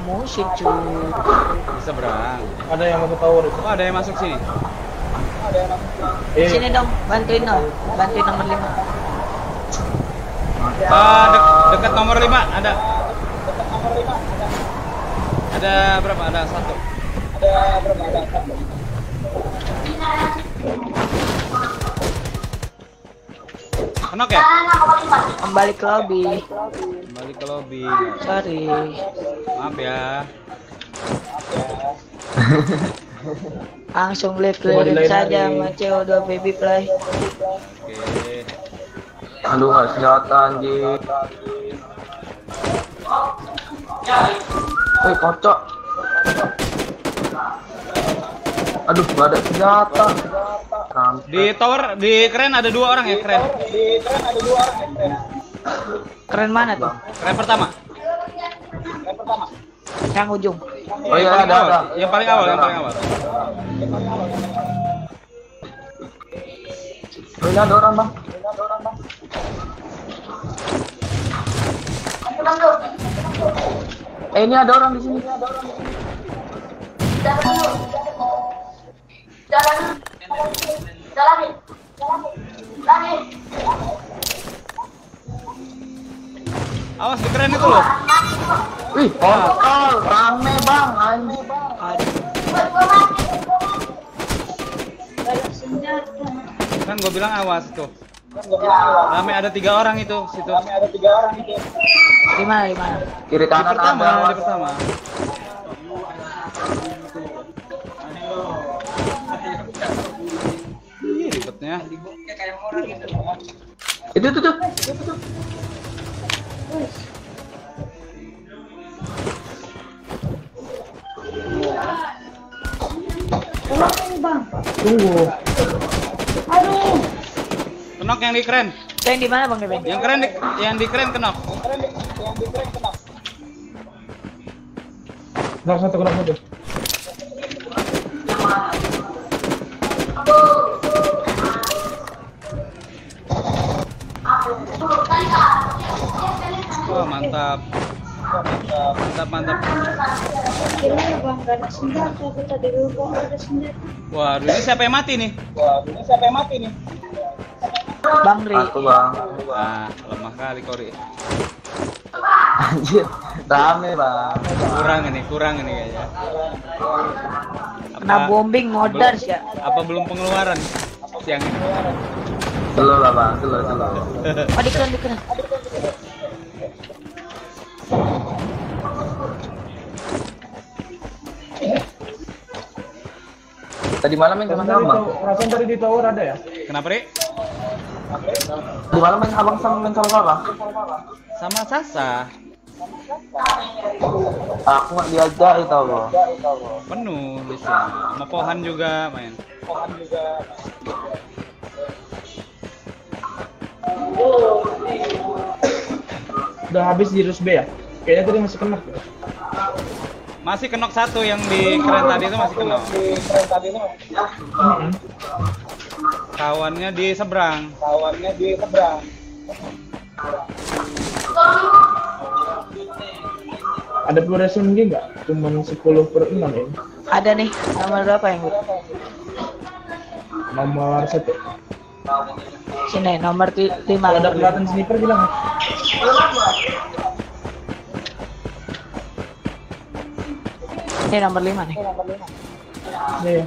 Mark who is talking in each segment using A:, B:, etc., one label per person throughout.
A: Ada musik cuy.
B: Bisa berang.
C: Ada yang mau tahu
B: Oh ada yang masuk sini.
C: Eh,
A: Sini dong, bantuin dong. Bantuin nomor 5.
B: Ah, dek dekat nomor 5 ada. Ada berapa? Ada satu. Kenok ya?
A: Kembali ke lobby.
B: Kembali ke lobby.
A: Sorry.
B: Maaf ya.
A: Langsung live
C: dilain
A: saja sama CO2 baby play.
B: Oke.
D: Aduh nggak senjata anjir. Woi kocok. Aduh nggak ada senjata.
B: Di tower di keren ada dua orang ya keren.
A: Keren mana tuh?
B: Keren pertama.
A: Yang ujung.
D: Oh iya
B: Yang paling
D: ada
B: awal.
D: ada.
B: Yang paling awal, yang paling awal.
D: Oh, ini ada orang bang. Eh ini ada orang di sini.
E: Jalan dulu. Jalan. Jalanin. Jalanin.
B: Awas di keren itu loh.
D: Wih kontol rame bang anjir.
A: Ada.
B: Kan gue bilang awas tuh. Rame ada tiga orang itu situ.
A: Di mana di mana?
D: Kiri
B: Di
D: kanan
B: pertama,
D: ada.
B: di pertama. Ih, ribetnya.
D: Itu tuh tuh.
C: Tunggu.
B: Kenok yang di keren.
A: Yang di mana Bang Deben?
B: Yang keren di, yang di keren kenok.
C: Kenapa satu kenapa satu?
B: Wah, mantap. Mantap, mantap.
F: Aku tadi lupa gak ada senjata.
B: Waduh, ini siapa yang mati nih?
A: Bang Ri.
D: Aku bang.
B: Ah, lemah kali kori.
D: Anjir. Rame bang.
B: Kurang ini, kurang ini kayaknya.
A: Kena bombing modars ya.
B: Apa belum pengeluaran siang ini?
D: Selo lah bang. Selo selo.
A: Oh di keren
D: Tadi malam main sama sama.
C: perasaan tadi di tower ada ya?
B: Kenapa, Ri?
D: Tadi malam main abang sama main sama siapa?
B: Sama Sasa.
D: Aku nggak diajak itu bro.
B: Penuh di sini. Sama Pohan juga main.
C: Udah habis di Rus B ya? Kayaknya tadi masih kena.
B: Masih kenok satu yang di keren tadi itu masih kenok.
C: Mm-mm.
B: Kawannya di seberang.
C: Ada progresi mungkin nggak? Cuman 10 per 6 ya?
A: Ada nih, nomor berapa yang gue?
C: Nomor satu.
A: Sini, nomor ti- lima.
C: Kalau ada kelihatan sniper bilang.
A: Ini nomor lima nih.
C: Iya. ya.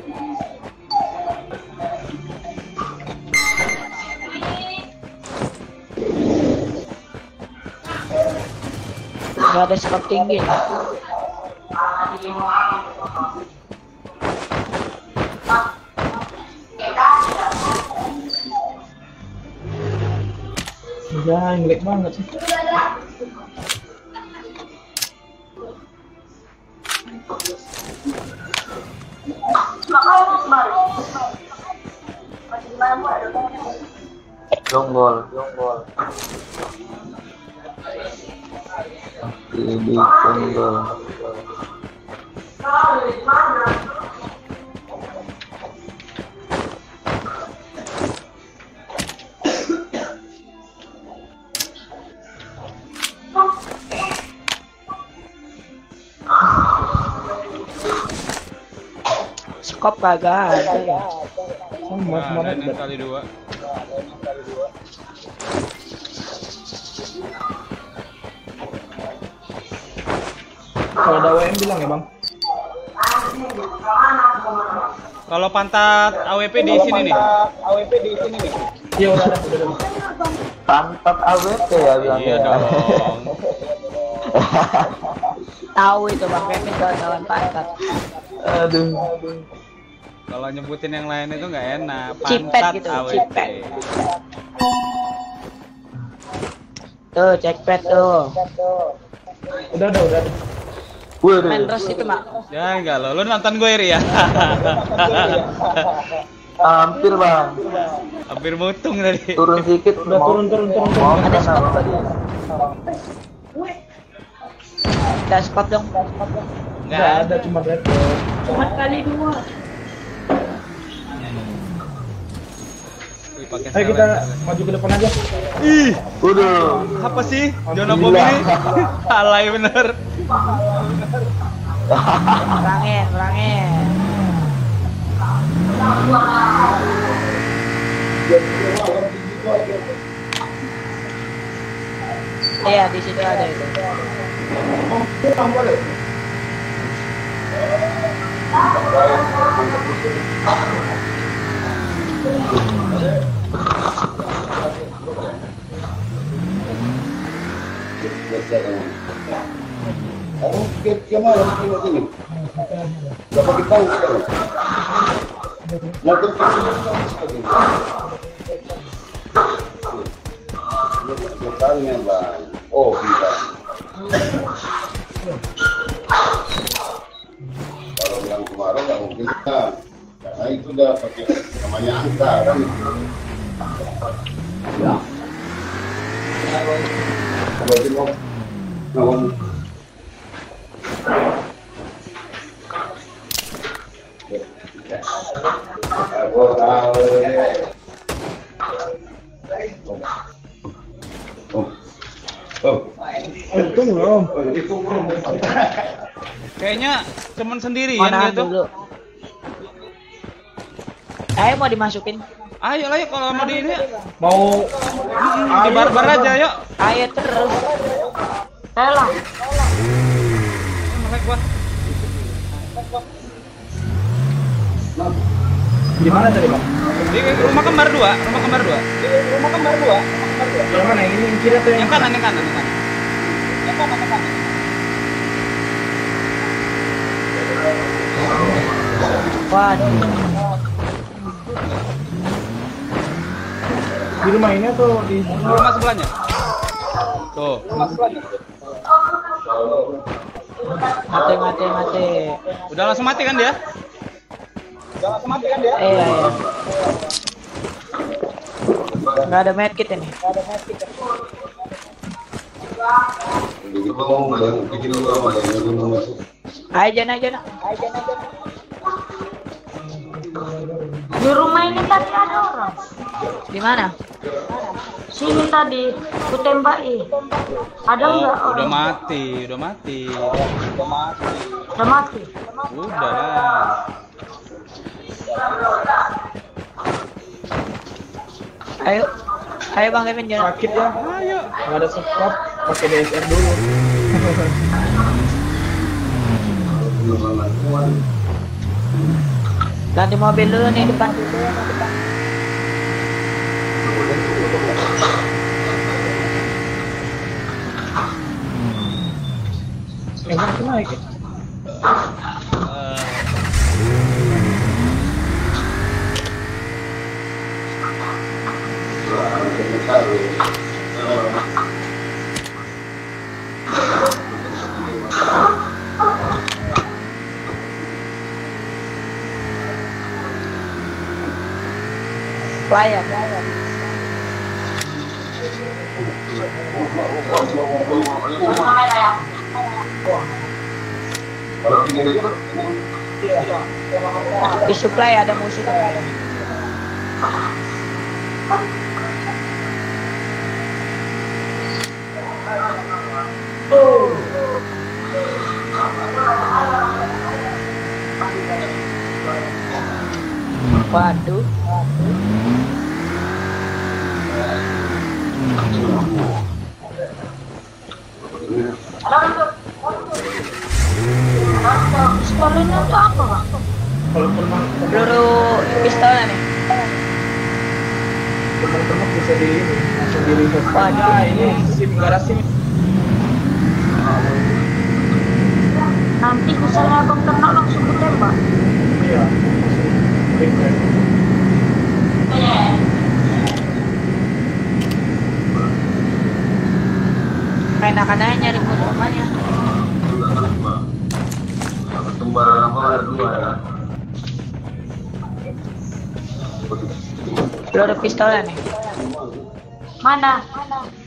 A: Gak ada skop tinggi.
C: Jangan ngelik banget sih.
D: Long ball, long ball. Jadi tunggal. Ah.
A: Skop kagak ada ya.
B: Dan yang kali dua.
C: Kalau ada WM bilang ya bang.
B: Kalau pantat AWP di sini nih.
C: Iya udah ada, udah ada.
D: Pantat AWP ya bilangnya.
B: Iya dong.
A: Tahu itu Bang Kevin kawan-kawan pantat.
D: Aduh.
B: Kalau nyebutin yang lain itu nggak enak.
A: Cipet
B: Pantat
A: gitu,
B: AWP.
A: cipet. Tuh, cek pet tuh.
C: Udah ada, udah ada.
D: Waduh.
A: Main terus itu, Mak.
B: Ya enggak lo, lu nonton gue Ri ya.
D: Hampir bang.
B: Hampir mutung tadi.
D: Turun sedikit.
C: Udah turun, turun, turun, turun.
A: Ada
D: kena,
A: skop Tadi. Ada skop dong.
B: Enggak
C: Nggak ada, cuma red dot.
F: Cuma kali dua.
C: Ayo kita
B: silencer.
C: maju ke depan aja.
B: Ih,
D: Waduh.
B: apa sih? Jono. Bom ini? Alay bener.
A: Perangin, perangin. Iya, di situ ada itu.
G: Oh, bisa. Kalau yang kemarin nggak mungkin kan. Karena itu udah pakai namanya angka kan. Ya. Berarti mau mau Aku tahu ya. Oh. Oh. Itu belum.
B: Kayaknya cuman sendirian
A: Mana
B: gitu.
A: dulu? Ayo mau dimasukin.
B: Ayo lah yuk kalau mau di ini.
C: Mau
B: di barbar aja yuk.
A: Ayo terus. Ayolah.
B: Melek gua.
C: di mana tadi bang?
B: Di rumah kembar dua, rumah kembar dua.
C: Yang mana yang ini yang kiri atau yang
B: Yang kanan, yang kanan, yang kanan.
A: Waduh.
C: Di rumah ini atau di
B: rumah sebelahnya? Tuh. Rumah sebelahnya.
A: Mati, mati, mati.
B: Udah langsung mati kan dia?
A: Udah langsung mati kan dia?
G: Iya, iya. Gak ada medkit ini. Nggak ada medkit.
A: Ayo Jana Jana.
F: Di rumah ini tadi ada orang.
A: Di mana?
F: Sini tadi, ku tembaki. Ada
B: Oh,
F: nggak
B: udah
F: orang?
B: mati, udah mati.
F: Udah mati.
B: Udah dah.
A: Ayo. Ayo Bang Kevin Jana.
C: sakit ya?
B: Ayo.
C: Nggak ada support, pakai DSR dulu.
A: Ganti mobil dulu nih depan.
C: Emang tuh naik ya?
A: Di supply ada musuh. Waduh.
F: Pistolnya itu apa, Bang?
A: Peluru pistolnya nih.
C: teman-teman bisa di ini, langsung di reverse.
A: Waduh.
C: Nah, ini sim garasi.
F: Nanti misalnya abang kena langsung ku tembak.
C: Iya. Reverse.
A: Enakan aja nyari rumahnya.
G: Kembaran apa ada dua ya.
A: Peluru pistolnya nih.
F: Mana?
C: Nggak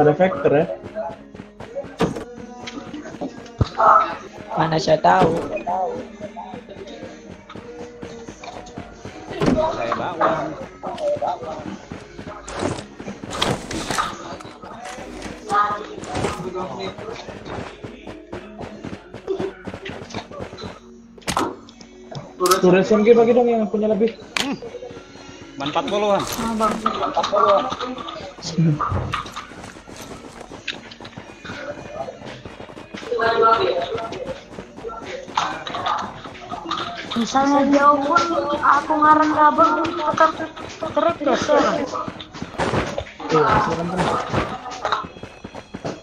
C: ada vector ya?
A: Mana saya tahu.
B: saya bawa.
C: Turun SMG bagi dong yang punya lebih.
B: Man 40-an.
F: Misalnya jauh pun aku ngarang ke abang tetap terik geser.
C: Tuh, terus.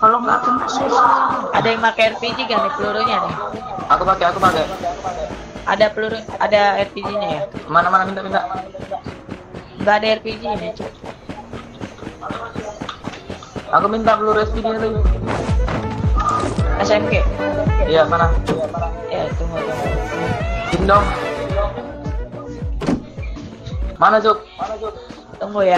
F: Kalau nggak kena susah.
A: Ada yang pakai RPG gak nih pelurunya nih?
D: Aku pakai, aku pakai.
A: Ada peluru, ada RPG-nya ya?
D: Mana mana minta minta.
A: Enggak ada RPG ini.
D: Aku minta peluru SPD nya tadi.
A: SMG.
D: Iya mana?
A: Ya, tunggu tunggu.
D: Kim dong. Mana Juk?
A: Tunggu ya.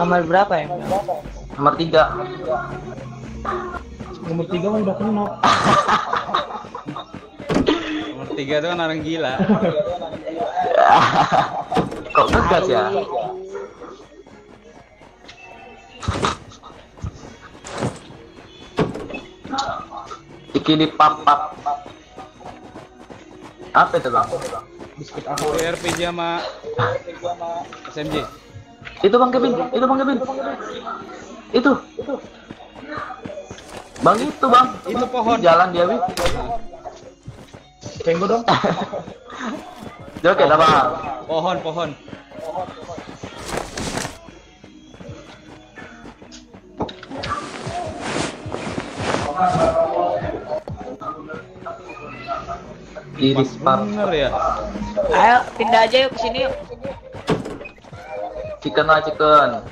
A: Nomor berapa ya?
D: Nomor tiga.
C: Nomor tiga mah udah kena.
B: Nomor 3 itu kan orang gila.
D: Kok ngegas ya? Iki di pap pap. Apa itu bang?
C: Biskuit?
B: Peluru RPG sama SMG.
D: Itu bang Kevin, itu bang Kevin. Itu. Bang itu bang.
B: Itu pohon.
D: Jalan dia bi.
C: Tenggo dong.
D: Joget apa?
B: Pohon, pohon.
D: Iris par.
B: Bener ya.
A: Ayo pindah aja yuk ke sini yuk.
D: Chicken lah chicken.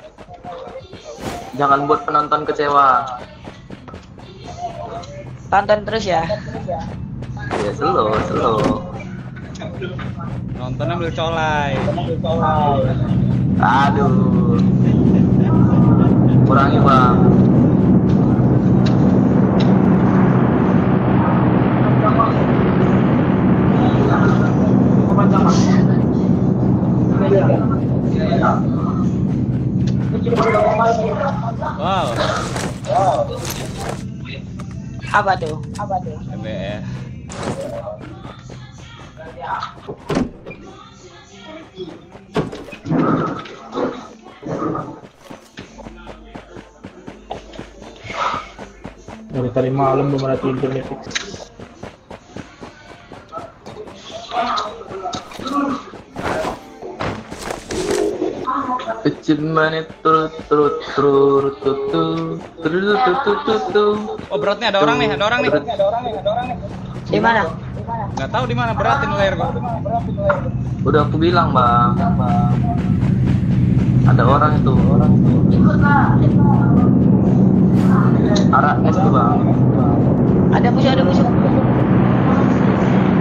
D: Jangan buat penonton kecewa.
A: Tonton terus ya.
D: Ya slow, slow.
B: Nontonnya ambil colai.
D: Aduh. Kurangi bang.
B: Wow.
A: Apa tuh?
B: MBR.
C: Dari tadi malam belum ada tidur nih.
D: Cimane itu turut turut tutu turut tutu tutu. Oh beratnya ada
B: orang nih, ada orang nih. Ada orang nih, ada orang nih.
A: Di mana?
B: Gak tau di mana beratin layar gua.
D: Udah aku bilang bang. Ada orang itu. Orang itu. Arah es tuh bang.
A: Ada musuh, ada musuh.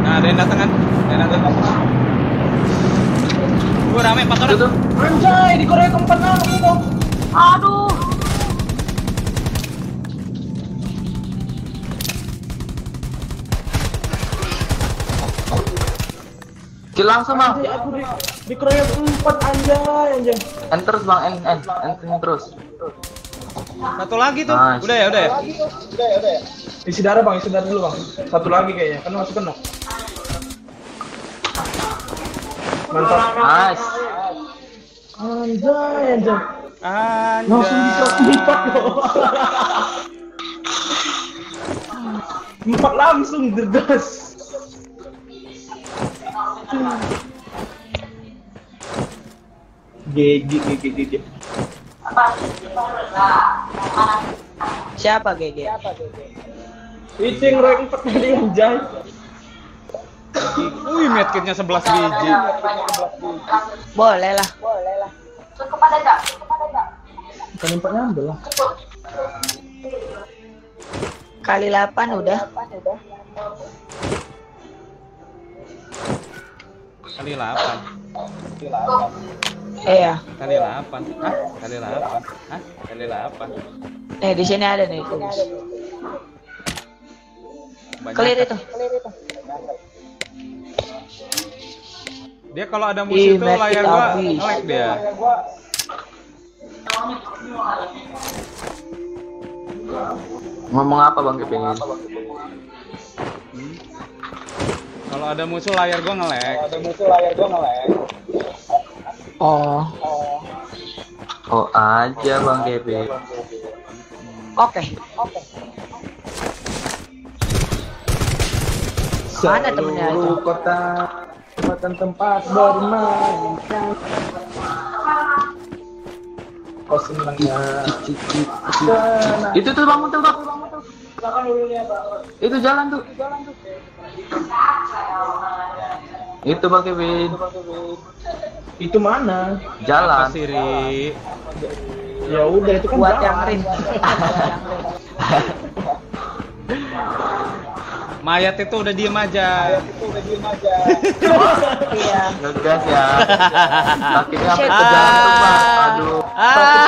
B: Nah ada yang datang kan? Ada yang datang. Gua rame empat orang.
D: Tuh.
C: Anjay, di Korea keempat aku dong.
F: Aduh.
D: Kill langsung bang.
C: Anjay, aku di, di Korea keempat anjay, anjay.
D: Enter terus bang, N N enter terus.
B: Satu lagi tuh.
D: Nice.
B: Udah ya, udah ya.
C: Isi darah bang, isi darah dulu bang. Satu lagi kayaknya, kan masih kena. Mantap.
D: Nice.
C: Anjay, anjay.
B: Anjay.
C: Langsung bisa empat loh. empat langsung derdas. GG, GG, GG.
A: Siapa GG?
C: Itu yang rank 4 tadi anjay.
B: Wih, medkitnya 11 biji.
A: Boleh lah.
E: Cukup ada nggak? Cukup ada nggak?
C: Bukan ambil lah.
A: Kali 8 udah.
B: Kali 8.
A: Eh ya.
B: Kali 8. Hah? Kali 8. Hah? Kali 8.
A: Eh di sini ada nih. Kus.
B: Banyak.
A: Clear itu.
B: Dia kalau ada musuh
A: Ih,
B: tuh layar gua nge-lag dia.
D: Ngomong apa bang Kevin?
B: Kalau ada musuh layar gua nge-lag.
A: Oh.
D: Oh aja bang Kevin.
A: Oke. Mana temennya itu?
C: Seluruh kota tempatan tempat bermain. Kau senangnya.
D: Itu tuh bang, tuh bang. Itu jalan tuh. Itu bang Kevin.
C: Itu mana?
B: Apa
D: Jalan.
B: sih, Ri?
C: Ya udah itu kan
A: Buat yang rin.
B: Mayat itu udah diem aja.
A: Iya.
D: Ngegas ya. Kakinya sampai
A: Shit.
D: ke jantung bang. Aduh.
B: Ah.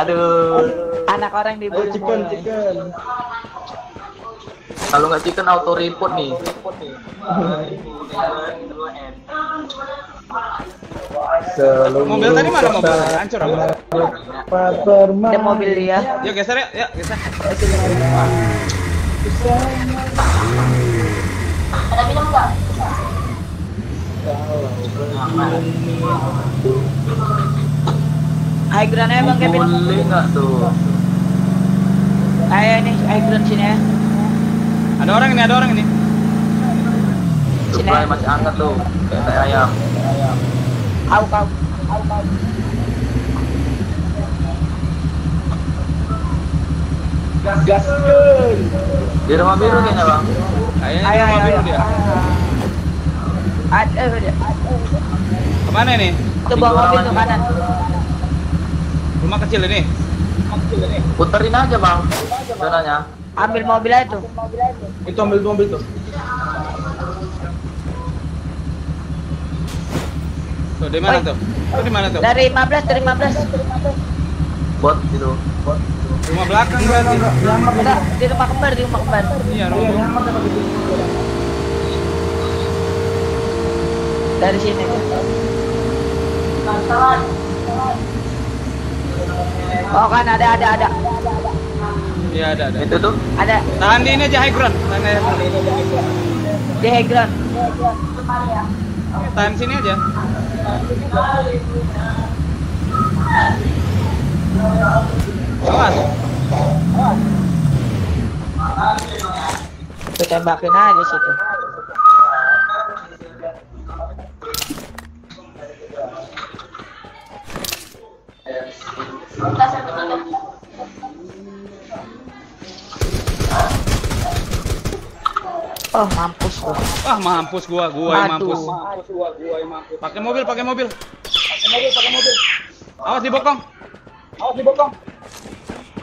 D: Aduh.
A: Anak orang
C: Ayo
A: dibunuh.
C: chicken, chicken.
D: Kalau nggak chicken auto report nih.
C: Seluruh
B: Mobil tadi mana mobil?
C: kota
B: Hancur apa?
A: Ada mobil dia.
B: Yuk geser yuk, yuk geser.
E: Ada minum nggak?
A: High ground Bang Kevin.
D: Boleh nggak tuh?
A: Ayo nih, high ground sini ya.
B: Ada orang ini, ada orang ini.
D: Supply masih hangat tuh. Kayak tai ayam.
A: Kau kau.
C: Gaskeun.
D: Di rumah biru kayaknya bang.
B: Kayaknya dia
A: ayo,
B: mobil
A: ayo.
B: dia.
A: Ada ada.
B: Ke mana nih?
A: Tuh bawa mobil tuh kanan.
B: Rumah kecil ini.
D: Puterin aja bang. Zonanya.
A: Ambil mobil aja tuh.
C: Itu ambil mobil tuh.
B: Tuh di mana tuh? Tuh di mana tuh?
A: Dari 15 dari 15.
D: Bot gitu.
B: Rumah belakang berarti.
A: Enggak, di rumah kembar, di rumah kembar.
B: Iya, rumah belakang.
A: Dari sini. Oh kan ada ada ada.
B: Iya, ada ada.
D: Itu tuh.
A: Ada
B: Tahan di ini aja high ground. Tahan di high ground.
A: di high ground.
B: Tahan sini aja. Awas.
A: Tuh tembakin aja situ.
E: Kita sampai
A: Oh mampus tuh.
B: Wah, mampus gua, gua yang
A: Aduh.
B: mampus. Pakai mobil, pakai mobil. Awas dibokong.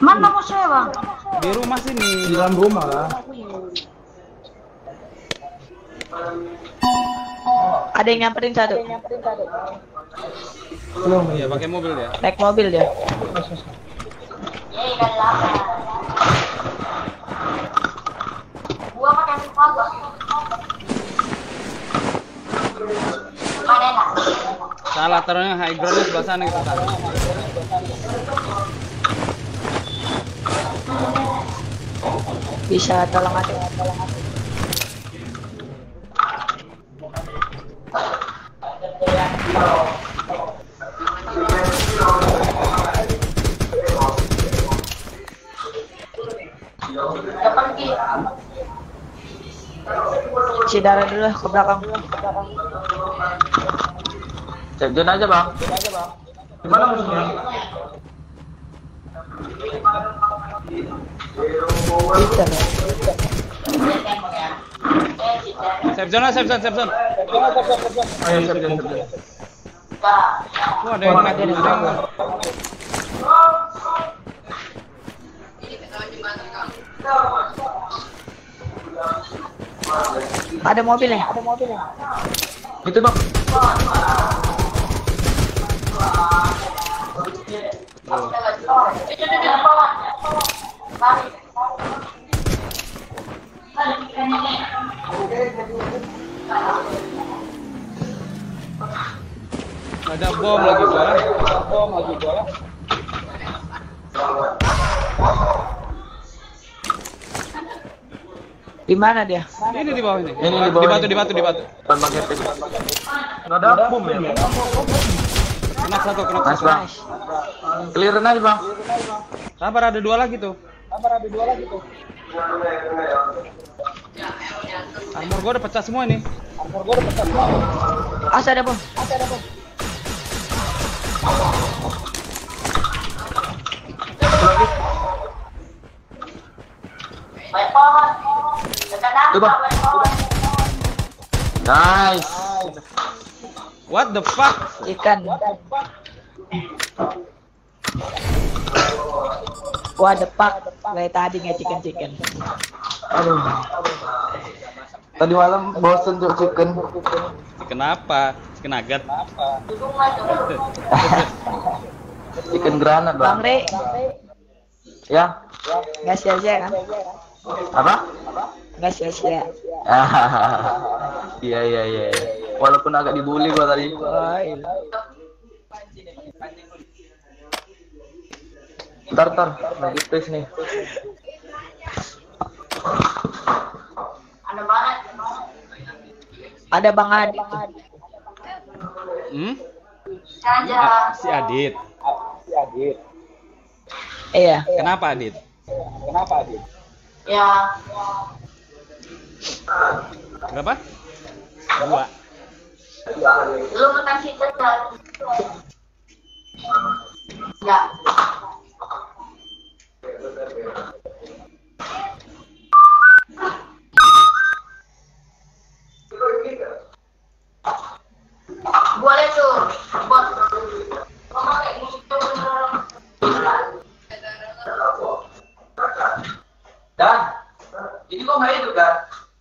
F: Mana musuhnya bang?
B: Di rumah
C: Di
B: sini.
C: dalam rumah lah.
A: Ada yang nyamperin satu.
C: Belum.
B: Iya, pakai mobil dia.
A: Naik mobil dia.
E: Gua pakai gua.
B: Salah taruhnya high ground sebelah sana kita taruh.
A: Bisa tolong aja.
E: Pergi.
A: Si darah dulu ke belakang.
D: Cek zone aja bang.
C: Gimana musuhnya?
B: Safe zone lah, safe zone, safe zone.
C: Ayo.
B: Wah, ada yang ada yang
A: Ada mobil ya? Ada mobil ya?
D: Itu bang.
B: Ada bom lagi gua. Bom lagi gua.
A: Di mana dia?
B: Ini di bawah ini.
D: Ini di
B: Di
D: bawah
B: batu,
D: ini.
B: di batu, di batu.
D: Depan bang Kevin.
C: Nggak ada bom ya?
B: Kena satu, kena
D: Nice
B: satu.
D: bang. Clearin aja bang.
B: Sabar ada dua lagi tuh. Armor gua udah pecah semua ini.
A: As ada bom.
E: Banyak pohon. Dekat aku,
D: Coba.
E: pohon.
D: Nice.
B: What the fuck?
A: Ikan. Wah depak. Kayak tadi nggak chicken chicken.
D: Aduh. Tadi malam bosen tuh chicken.
B: Kenapa? Kenagat.
E: Dukungan tuh.
D: Chicken granat
A: Bang
D: bang.
A: Re,
D: Ya.
A: nggak sia-sia kan?
D: Apa?
A: Nggak sia-sia.
D: Iya iya iya. iya. Walaupun agak dibully gua tadi.
A: Oh, iya.
D: Ntar ntar lagi tes nih.
E: Ada banget.
A: Ada Bang Adi.
B: Hmm?
E: Aja.
B: Ah, si Adit.
A: Iya.
B: Kenapa Adit?
E: Ya.
B: Berapa? Dua.
E: Belum kasih
F: Boleh tuh, buat ngomong
E: kayak.
F: Dah,
E: ini kok nggak itu kan?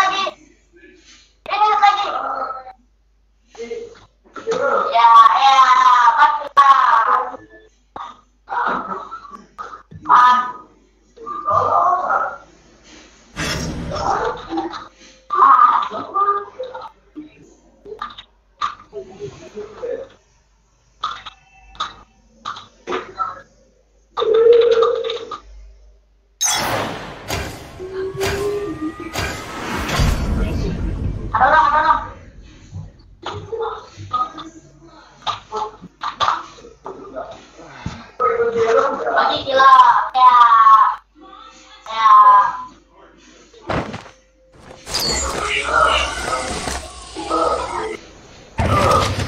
E: Lagi. Ini lagi. Ya, ya, bantu. Pak. Ada orang, ada orang. Lagi gila. Ya. Ya.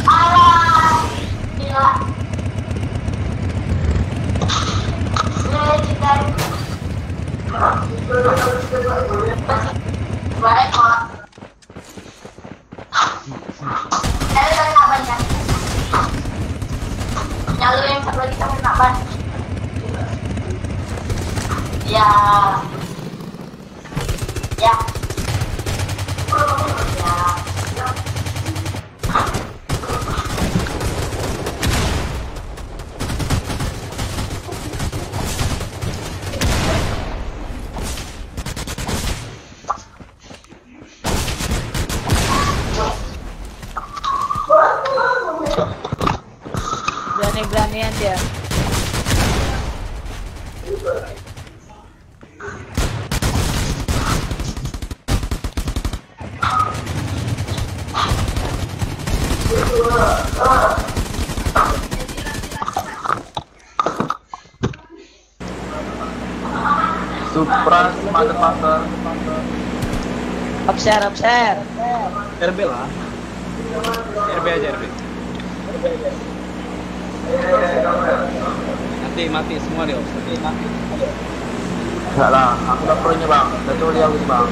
E: Alah. Gila. Gila, kita. Balik kok. Nyari dari Naban kan? Nyari yang satu lagi sama Naban. Ya. Ya. Ya.
A: Berani-beranian dia.
D: Supra motherfucker.
A: Obser, obser.
B: RB lah. RB aja RB. Nanti mati semua dia. Nanti mati.
D: Enggak lah, aku udah pro-nya bang. Udah coli aku bang.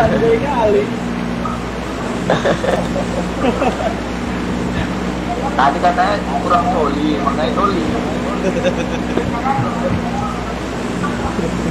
C: Andai kali.
D: Tadi katanya kurang coli, makanya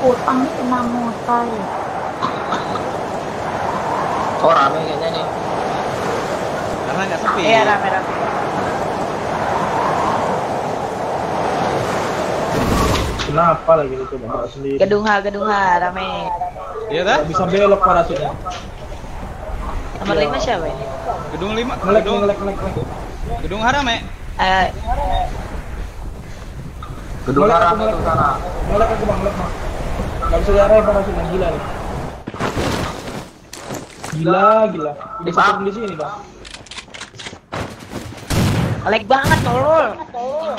D: ป
E: วด
F: ฟังนี่เป็นนามโมไต
D: Oh rame kayaknya nih.
B: Karena nggak sepi.
A: Iya, rame-rame.
C: Kenapa lagi itu bang sendiri?
A: Gedung H, gedung H, rame.
B: Iya dah?
C: Bisa belok parasitnya.
A: Nomor 5 siapa ini?
B: Gedung 5,
C: Ngelek
B: gedung
C: ngelek ngelek. ngelek.
B: gedung Harame.
A: Eh,
D: Gedung
C: aku,
D: rame
C: ngelek.
D: tuh sana.
C: Ngelek aku bang ngelek bang. Gak bisa diarahin parasitnya gila nih. Gila gila. Di
D: Bang.
C: di sini bang.
A: lag banget tolol.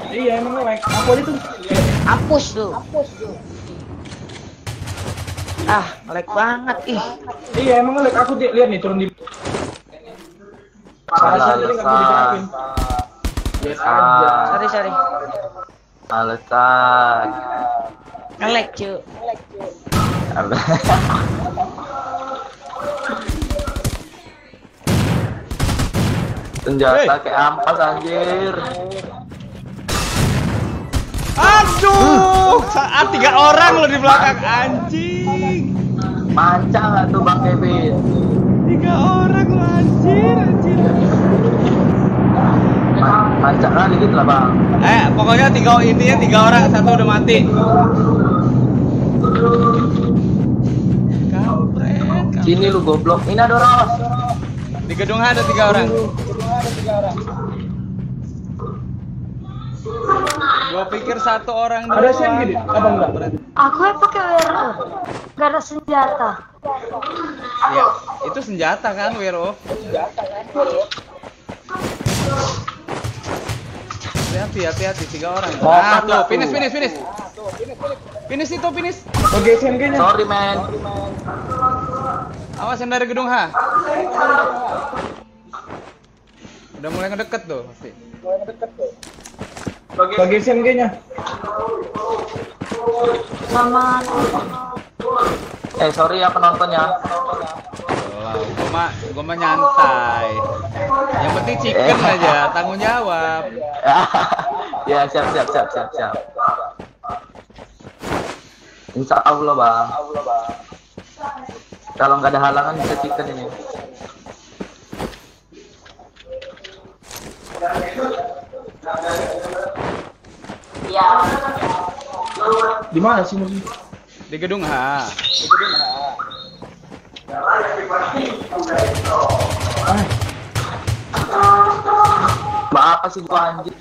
C: Iya emang ngelek. Aku aja tuh.
A: Hapus tuh. Ah, lag banget ih.
C: Iya emang ngelek. Aku lihat nih turun di.
D: Alasan.
C: diterapin. Lihat aja.
A: Sorry, sorry.
D: Alasan.
A: Ngelag, cu.
D: Senjata kayak ampas anjir.
B: Aduh, saat tiga orang lo di belakang anjing.
D: Manca nggak tuh Bang Kevin?
B: Tiga orang lo anjir, anjir.
D: Ma- Manca kali gitu lah Bang.
B: Eh, pokoknya tiga intinya tiga orang, satu udah mati. Kampret.
D: Sini lu goblok. Ini ada orang.
B: Di gedung H ada tiga orang. Gua pikir satu orang
C: Ada SMG di? Apa enggak?
F: Aku yang pakai WRO. Gak ada senjata.
B: Ya, itu senjata kan, Wiro? Hati-hati, hati-hati, tiga orang. Nah, tuh, finish, finish, finish. Finish itu, finish.
C: Oke SMG-nya.
D: Sorry men.
B: Awas yang dari gedung H. Udah mulai ngedeket tuh, pasti.
C: Bagi SMG-nya.
F: Sama
D: Eh sorry ya penontonnya.
B: Wow, gua mah, gua mah nyantai. Yang penting chicken aja, tanggung jawab.
D: ya siap siap siap siap siap. Insya Allah bang. Kalau nggak ada halangan bisa chicken ini.
E: Iya.
C: Di mana sih musuh?
B: Di gedung H.
D: Mbak apa sih gua anjir?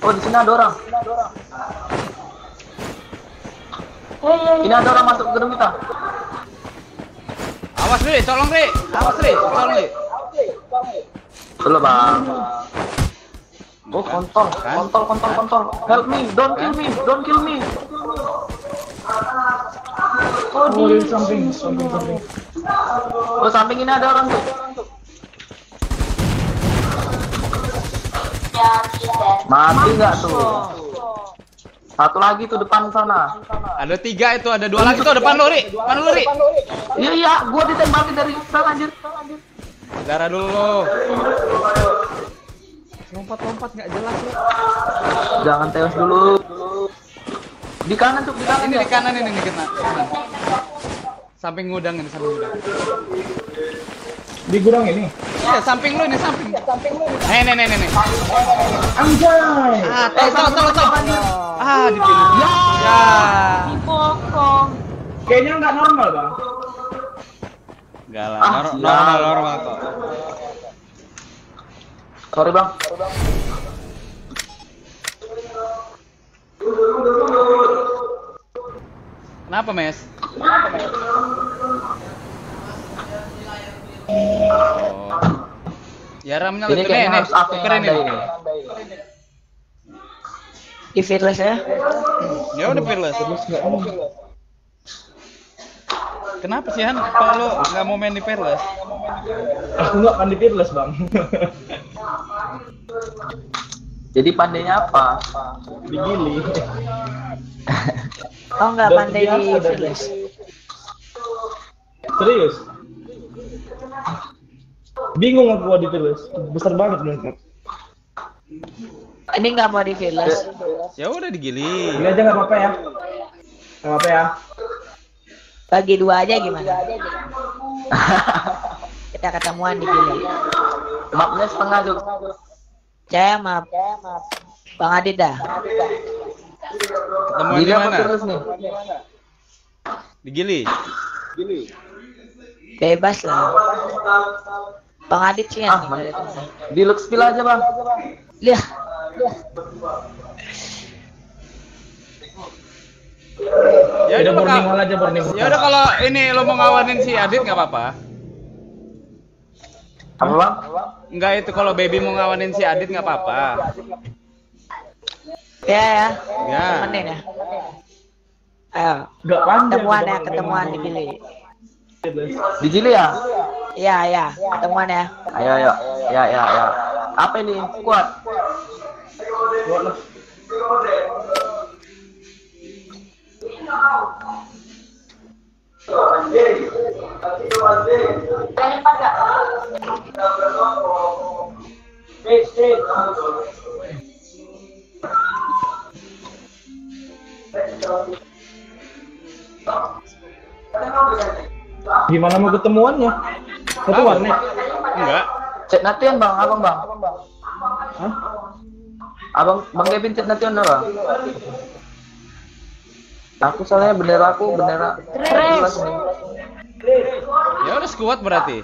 D: Oh di sini ada orang.
F: Hei, hei,
D: Ini ada orang masuk ke gedung kita.
B: Awas, Ri, tolong, Ri. Awas, Ri, tolong, Ri.
D: Dulu bang. Oh kontol, kontol, kontol, kontol. Help me, don't kill me, don't kill me.
C: Oh di samping, samping, samping.
D: Oh samping ini ada orang tuh. Mati nggak tuh? Satu lagi tuh depan sana.
B: Ada tiga itu, ada dua lagi tuh depan lu, Ri. Depan lu, Ri.
D: Iya iya, gua ditembakin dari sana anjir.
B: Darah dulu. Lompat-lompat nggak jelas lu.
D: Jangan tewas dulu. Di kanan tuh, di kanan
B: Ini
D: ya.
B: di kanan ini, di kanan. Samping gudang ini, samping gudang.
C: Di gudang ini.
B: Iya, samping lu ini, samping. Nih, nih, nih, nih, nih.
C: Anjay.
B: Ah, tol, tol, tol, tol. Ah, dipilih. Ya. Ya.
F: dipokong.
C: Kayaknya nggak normal bang.
B: Enggak lah,
D: Ah,
B: nor-
D: sial.
B: normal, normal kok.
D: Sorry bang.
B: Kenapa, Mes? Oh. Ya ramnya
D: Ini
B: lagi nih, nih.
D: harus aku
B: Tukerin
D: nandai
B: ini.
A: Di fearless ya.
B: Ya udah fearless. Kenapa sih Han? Kalau lu nggak mau main di fearless?
C: Aku nggak mandi fearless bang.
D: Jadi pandainya apa?
C: Digili.
A: Oh nggak pandai di fearless.
C: Serius? Bingung aku mau di fearless. Besar banget mereka.
A: Ini nggak mau di fearless.
B: Ya udah digili.
C: Ini aja nggak apa-apa ya. Nggak apa-apa ya.
A: Bagi dua aja gimana? Kita ketemuan di gili.
D: Mapnya setengah tuh.
A: Saya maaf. Bang Adit dah.
B: Ketemuan di mana?
D: terus nih?
B: Di gili.
A: Bebas lah. Bang Adit sih
D: Ah,
A: yang di sana.
D: Di Luxville aja bang.
A: Lihat.
B: Ya
C: Udah
B: bakal-
C: hall aja boarding hall.
B: Ya udah kalau ini lo mau ngawanin si Adit nggak apa-apa.
D: Apa bang?
B: Enggak itu kalau baby mau ngawanin si Adit nggak apa-apa.
A: Ya ya.
B: Ya.
A: Temenin ya. Ayo.
C: Nggak panjang.
A: Ketemuan ya, ketemuan di gili.
C: Fearless.
D: Di Gili ya?
A: Iya ya, ketemuan ya.
D: Ayo ayo. Ya ya ya. Apa ini? Kuat.
C: Kuat Gimana mau ketemuannya? Satu warnet.
B: Enggak.
D: Cek natian bang, abang bang.
C: Hah?
D: Abang bang Kevin cek natian dah bang. Aku soalnya bendera aku bendera nih.
B: Ya udah squad berarti.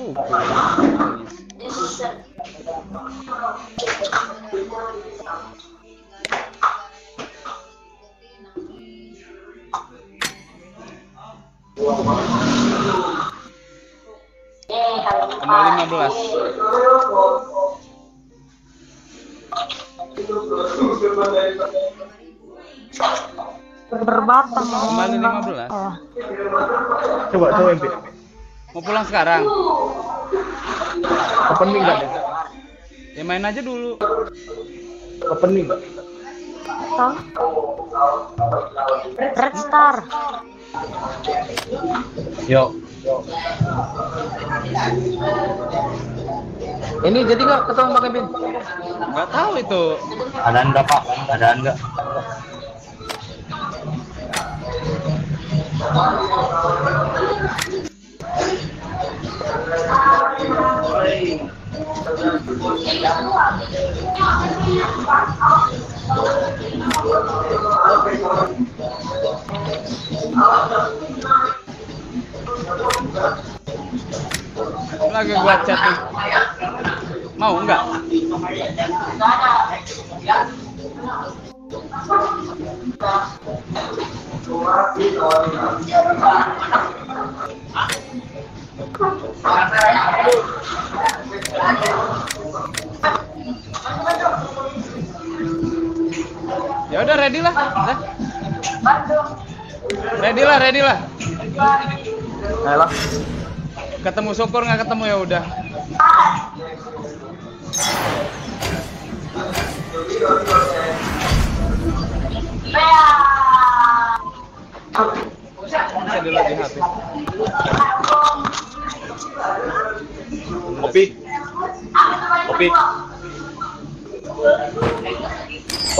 B: Dipukul.
E: Yeay, kali ini
B: Tambah 15.
F: Berbatang.
B: Kembali 15.
F: Oh.
C: Coba coba MP.
B: Mau pulang sekarang?
C: Opening enggak deh?
B: Ya main aja dulu.
C: Opening?
F: Tahu? Red Star.
C: Yo.
D: Ini jadi nggak ketemu Bang Kevin?
B: Nggak tahu itu.
H: Ada enggak pak? Ada enggak?
B: lagi buat chat nih. Mau enggak? Thank you. Ya udah ready lah. Udah. Ready lah, ready lah.
D: Ayolah.
B: Ketemu syukur nggak ketemu ya udah. Bisa dulu di HP.
H: Kopi. Kopi.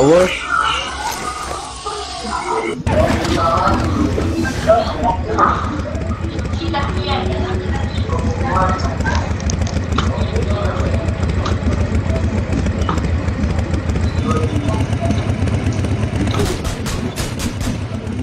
C: Awas.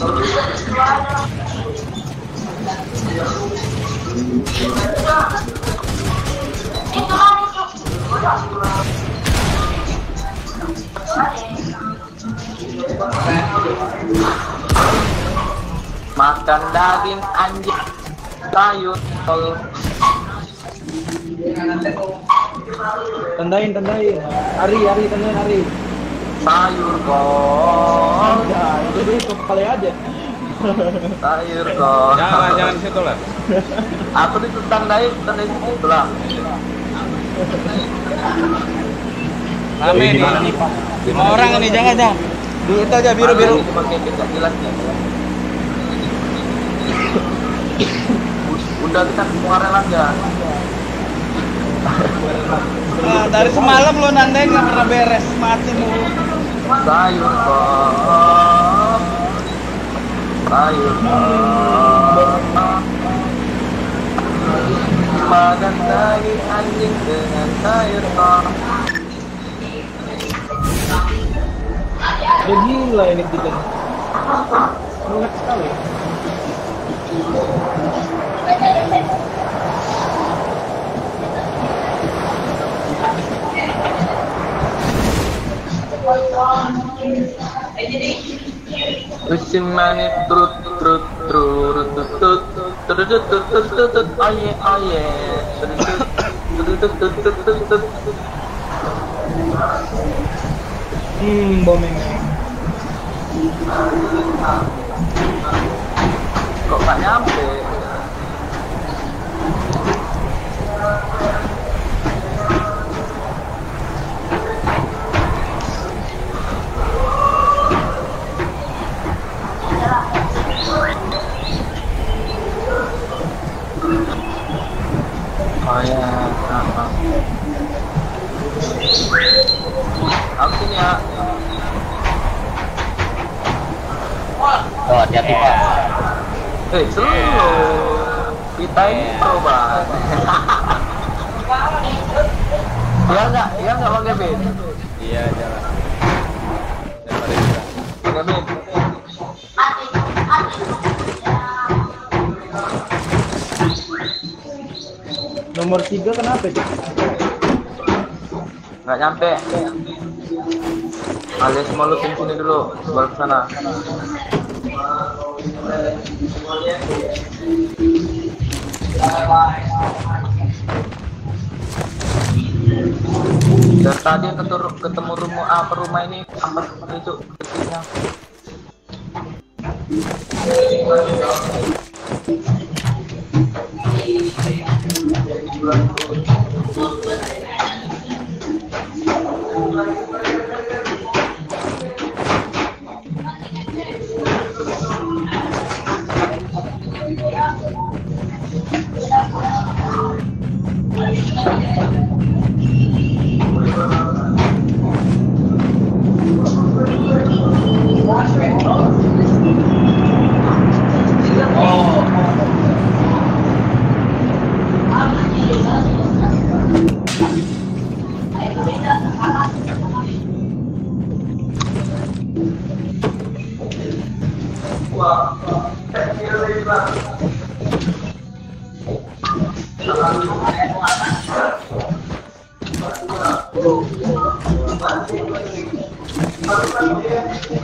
D: Makan daging anjing sayur tol.
C: Tandain, tandain. Ari, Ari, tandain Ari
D: sayur kol.
C: Ya itu dia kali aja.
D: Sayur kol.
B: Jangan jangan situ lah
D: aku ditandai tandai itu lah
B: rame nih. lima orang nih jangan jangan. Di itu aja biru biru.
D: Ya. udah kita semua rela aja ya.
B: Nah, dari semalam lo nandain nggak pernah beres mati mulu.
D: Sayur kol. Sayur kol. Makan daging anjing dengan sayur kol.
C: Udah gila ini kita. Banyak sekali.
D: Usim manis trut trut trut trut trut trut trut trut trut aye aye trut trut trut trut trut
C: Hmm, bombing.
D: kok gak nyampe Maya apa aku punya
H: oh hati-hati pak.
D: Eh selalu kita ini pro banget. Ya enggak ya enggak pakai bed
C: Nomor tiga kenapa itu?
D: Enggak nyampe. Alias mau lu sini dulu, baru ke sana. Dan tadi ketemu, rumah apa rumah ini apa itu kecilnya.
H: Ada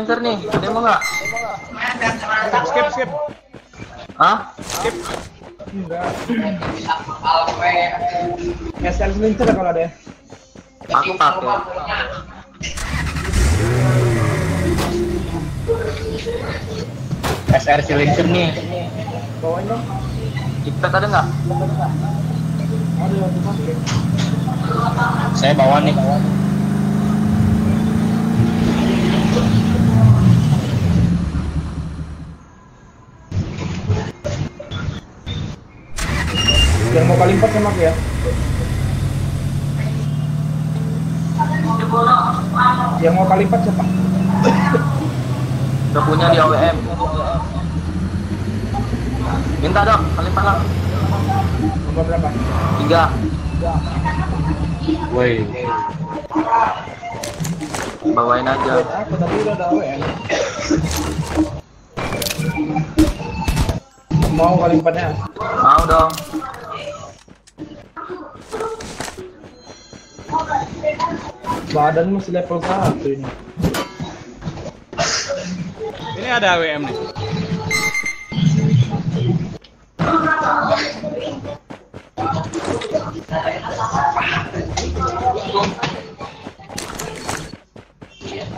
D: Silencer nih, ada mau nggak?
C: Skip skip.
D: Hah?
C: Enggak. SL liter kalau ada. ya.
D: Aku pakai.
H: SR silencer nih.
C: Bawain dong.
D: Ipet ada nggak?
C: Ada yang dipakai.
H: Saya bawa nih.
C: Yang mau kali empat sama aku ya. Yang mau kali empat siapa?
D: Udah punya di AWM. Minta dong, kali empat lah.
C: Nomor berapa?
D: Tiga.
H: Woi.
D: Bawain aja.
C: Tapi udah ada AWM. Mau kali empatnya?
D: Mau dong.
C: Badan masih level satu ini.
B: Ini ada AWM nih.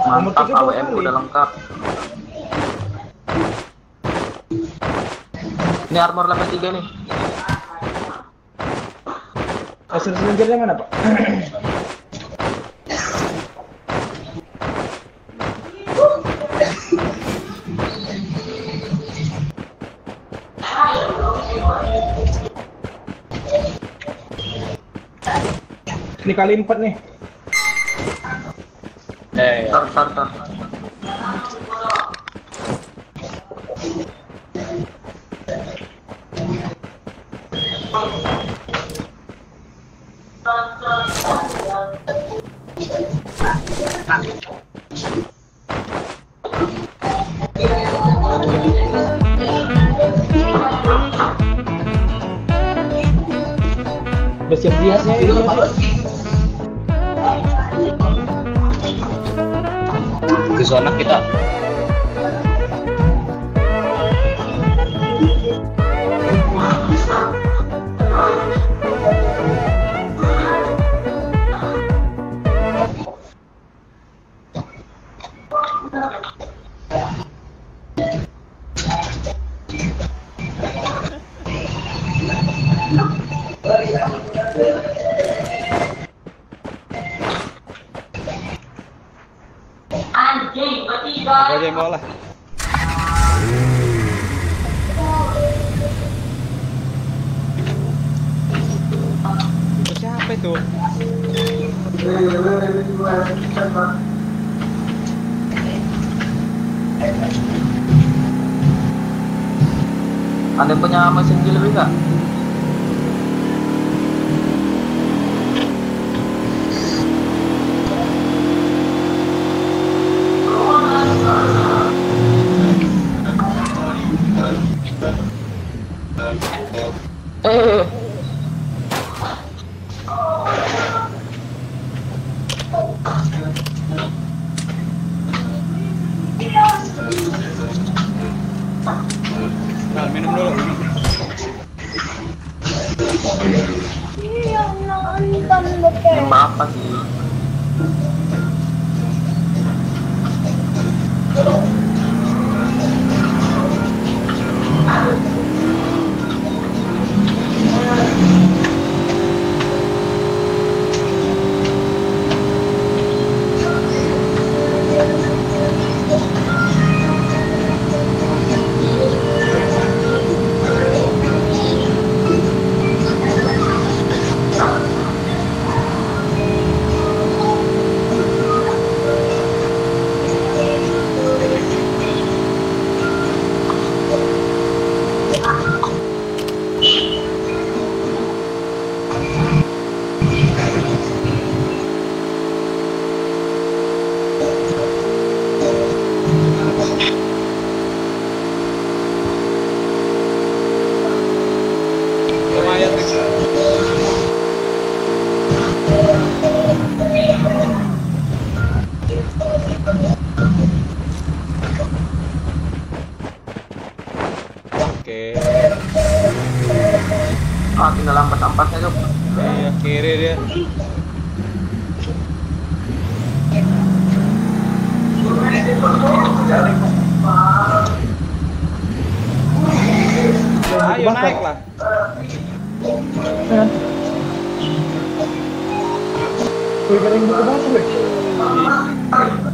D: Mantap AWM udah lengkap. Ini armor level 3 nih.
C: Hasil selenjernya mana pak? Ini kali empat nih.
H: Eh,
D: Tar, tar, tar.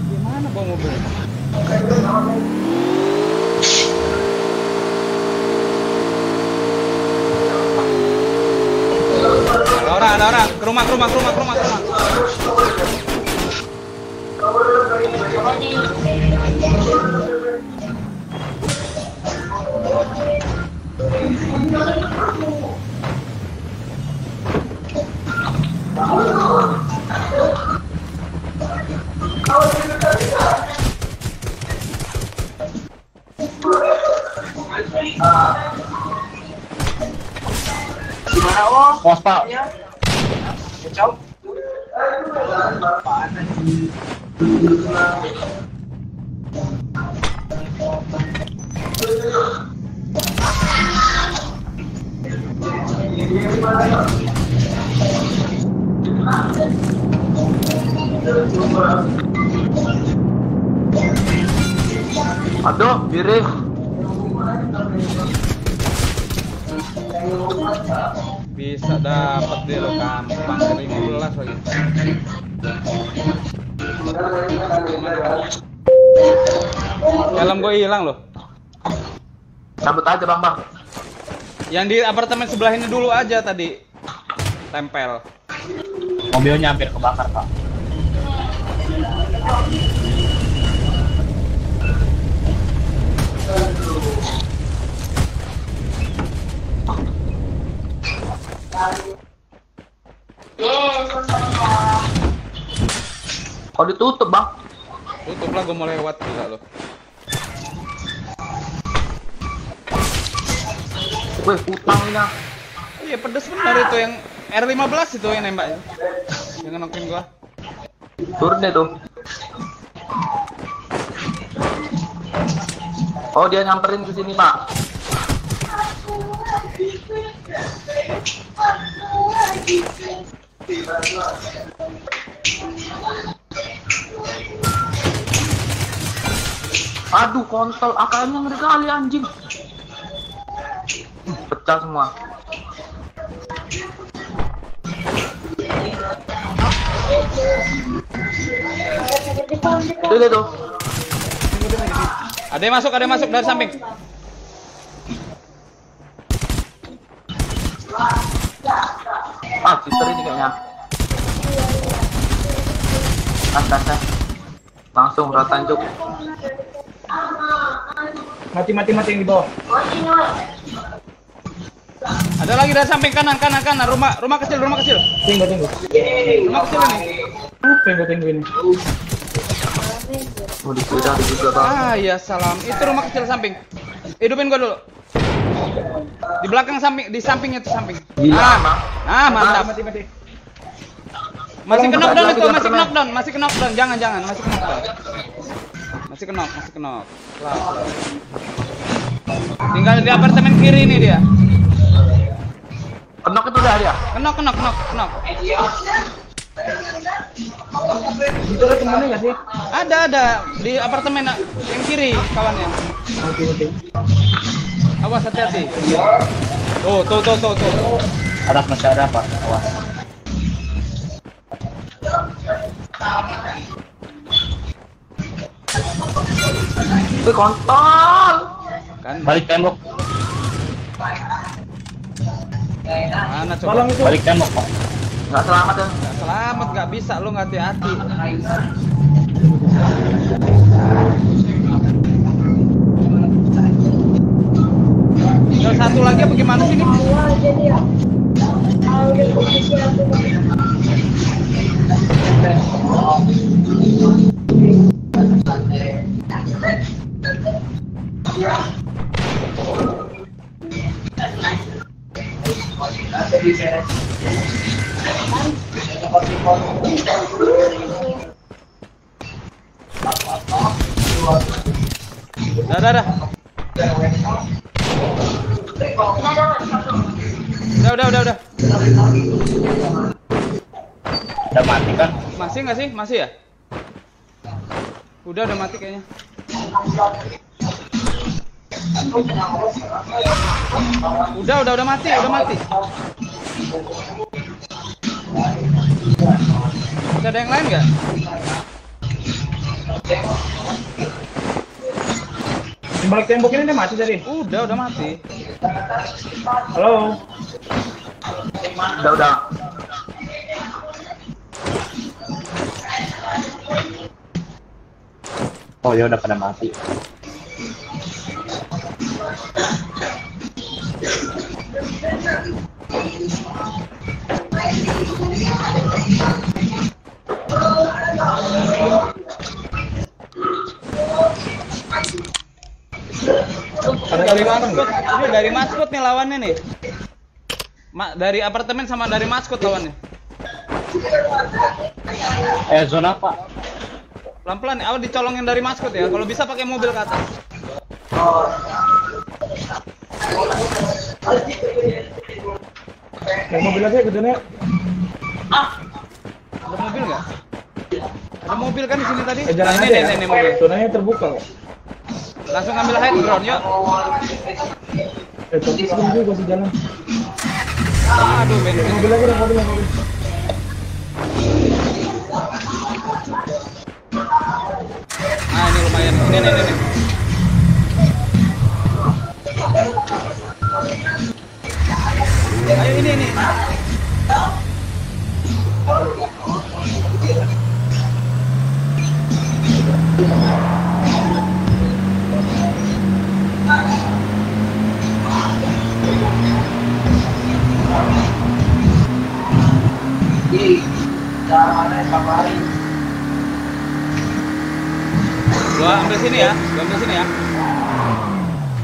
B: Gimana bawa mobil? Ada orang, ada orang. Ke rumah, ke rumah, ke rumah, ke rumah, ke rumah.
D: Cabut aja bang bang.
B: Yang di apartemen sebelah ini dulu aja tadi. Tempel.
H: Mobilnya hampir kebakar pak.
D: Kok ditutup bang?
B: Tutup lah gue mau lewat gila lo.
D: Wih, utang ini. ah.
B: Iya pedes benar itu yang R15 itu yang nembaknya. Yang ngenokin gua.
D: Turun deh tuh. Oh dia nyamperin ke sini pak. Aduh kontol AK-nya ngeri kali anjing. Pecah semua. Tuh deh tuh.
B: Ada yang masuk, ada yang masuk dari samping.
D: Ah, sister ini kayaknya. Atasnya. Langsung rotan cuk.
C: Mati, mati, mati yang di bawah.
E: Oh.
B: Ada lagi dari samping kanan, kanan, kanan. Rumah, rumah kecil, rumah kecil.
C: Tunggu, tunggu.
B: Rumah kecil ini.
C: Apa yang gue tunggu ini?
D: Mau disudah juga bang.
B: Ah, ya salam. Itu rumah kecil samping. Hidupin gua dulu. Di belakang samping, di sampingnya tuh samping.
D: Gila,
B: ah, ah, mantap.
C: Mati, mati.
B: Masih ke knockdown itu, masih ke
D: apartemen.
B: knockdown, masih ke knockdown. Jangan, jangan, masih ke knockdown. Masih ke knock, masih ke knock. Pelan, pelan. Tinggal di apartemen kiri ini dia.
D: Kenok itu udah dia.
B: Kenok, kenok, kenok, kenok.
C: Itu ada temennya nggak sih?
B: Ada, ada di apartemen yang kiri kawannya.
C: Oke, oke.
B: Awas hati-hati. Tuh, tuh, tuh, tuh, tuh.
H: Atas masih ada pak. Awas.
D: Wih kontol.
B: Kan
H: Balik tembok.
B: Mana coba?
C: Tolong itu.
H: Balik tembok pak.
D: Nggak selamat ya.
B: Nggak selamat nggak bisa lu nggak hati-hati. Tinggal satu lagi apa gimana sih ini? Dah, dah, dah. Udah, udah, udah, udah.
H: Udah mati kan?
B: Masih nggak sih? Masih ya? Udah, udah mati kayaknya. Udah udah udah mati, udah mati. Masih ada yang lain nggak?
C: Balik tembok ini dia mati tadi.
B: Udah udah mati.
C: Halo.
D: Udah udah.
H: Oh ya udah pada mati.
C: Mana enggak?
B: Ini dari maskot nih lawannya nih. Ma dari apartemen sama dari maskot lawannya.
H: Eh zona apa?
B: Pelan-pelan, awal dicolongin dari maskot ya. Kalau bisa pakai mobil ke atas.
C: Yang mobil aja gedenya.
B: Ada mobil nggak? Ada mobil kan di sini tadi?
C: Eh, jalan
B: Nah, ini,
C: aja
B: ini,
C: ya.
B: ini, mobil.
C: Zonanya terbuka kok.
B: Langsung ambil high ground yuk.
C: Eh, tapi sebelum juga sih jalan.
B: Aduh, bensin.
C: Mobil aja mobil, mobil.
B: Ah, ini lumayan. Ini, ini, ini. Ayo ini, ini. Gua ambil sini ya. Gua ambil sini ya.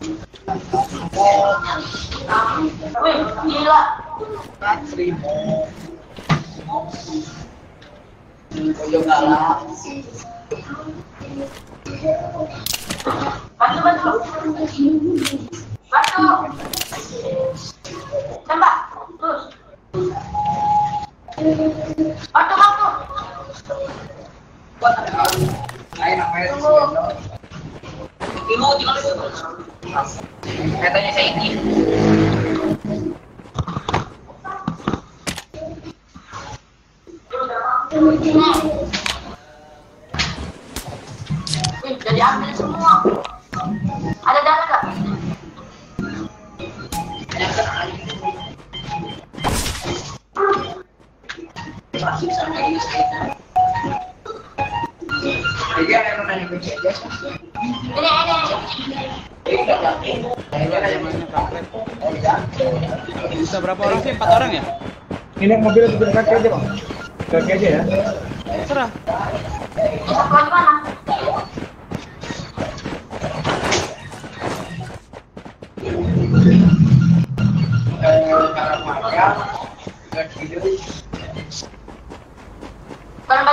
E: Wih, gila. Bantu, bantu. Bantu. Tembak. Terus. Bantu, bantu.
A: Katanya saya ini.
E: Wih, jadi ambil semua. Ada darah nggak? Ini, ini.
B: Bisa berapa orang sih? Empat orang ya?
C: Ini yang mobil itu kaki aja, Bang. Kaki aja ya.
B: Serah.
E: Baju.
C: Tunggu, tunggu, tunggu.
E: Ada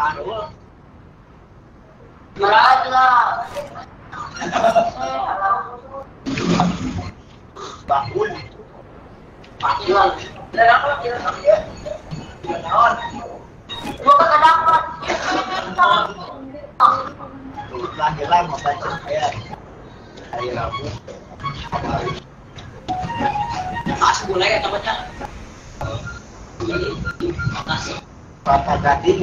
E: aja lah. Alah. Gua kagak dapat. Gua kagak ada.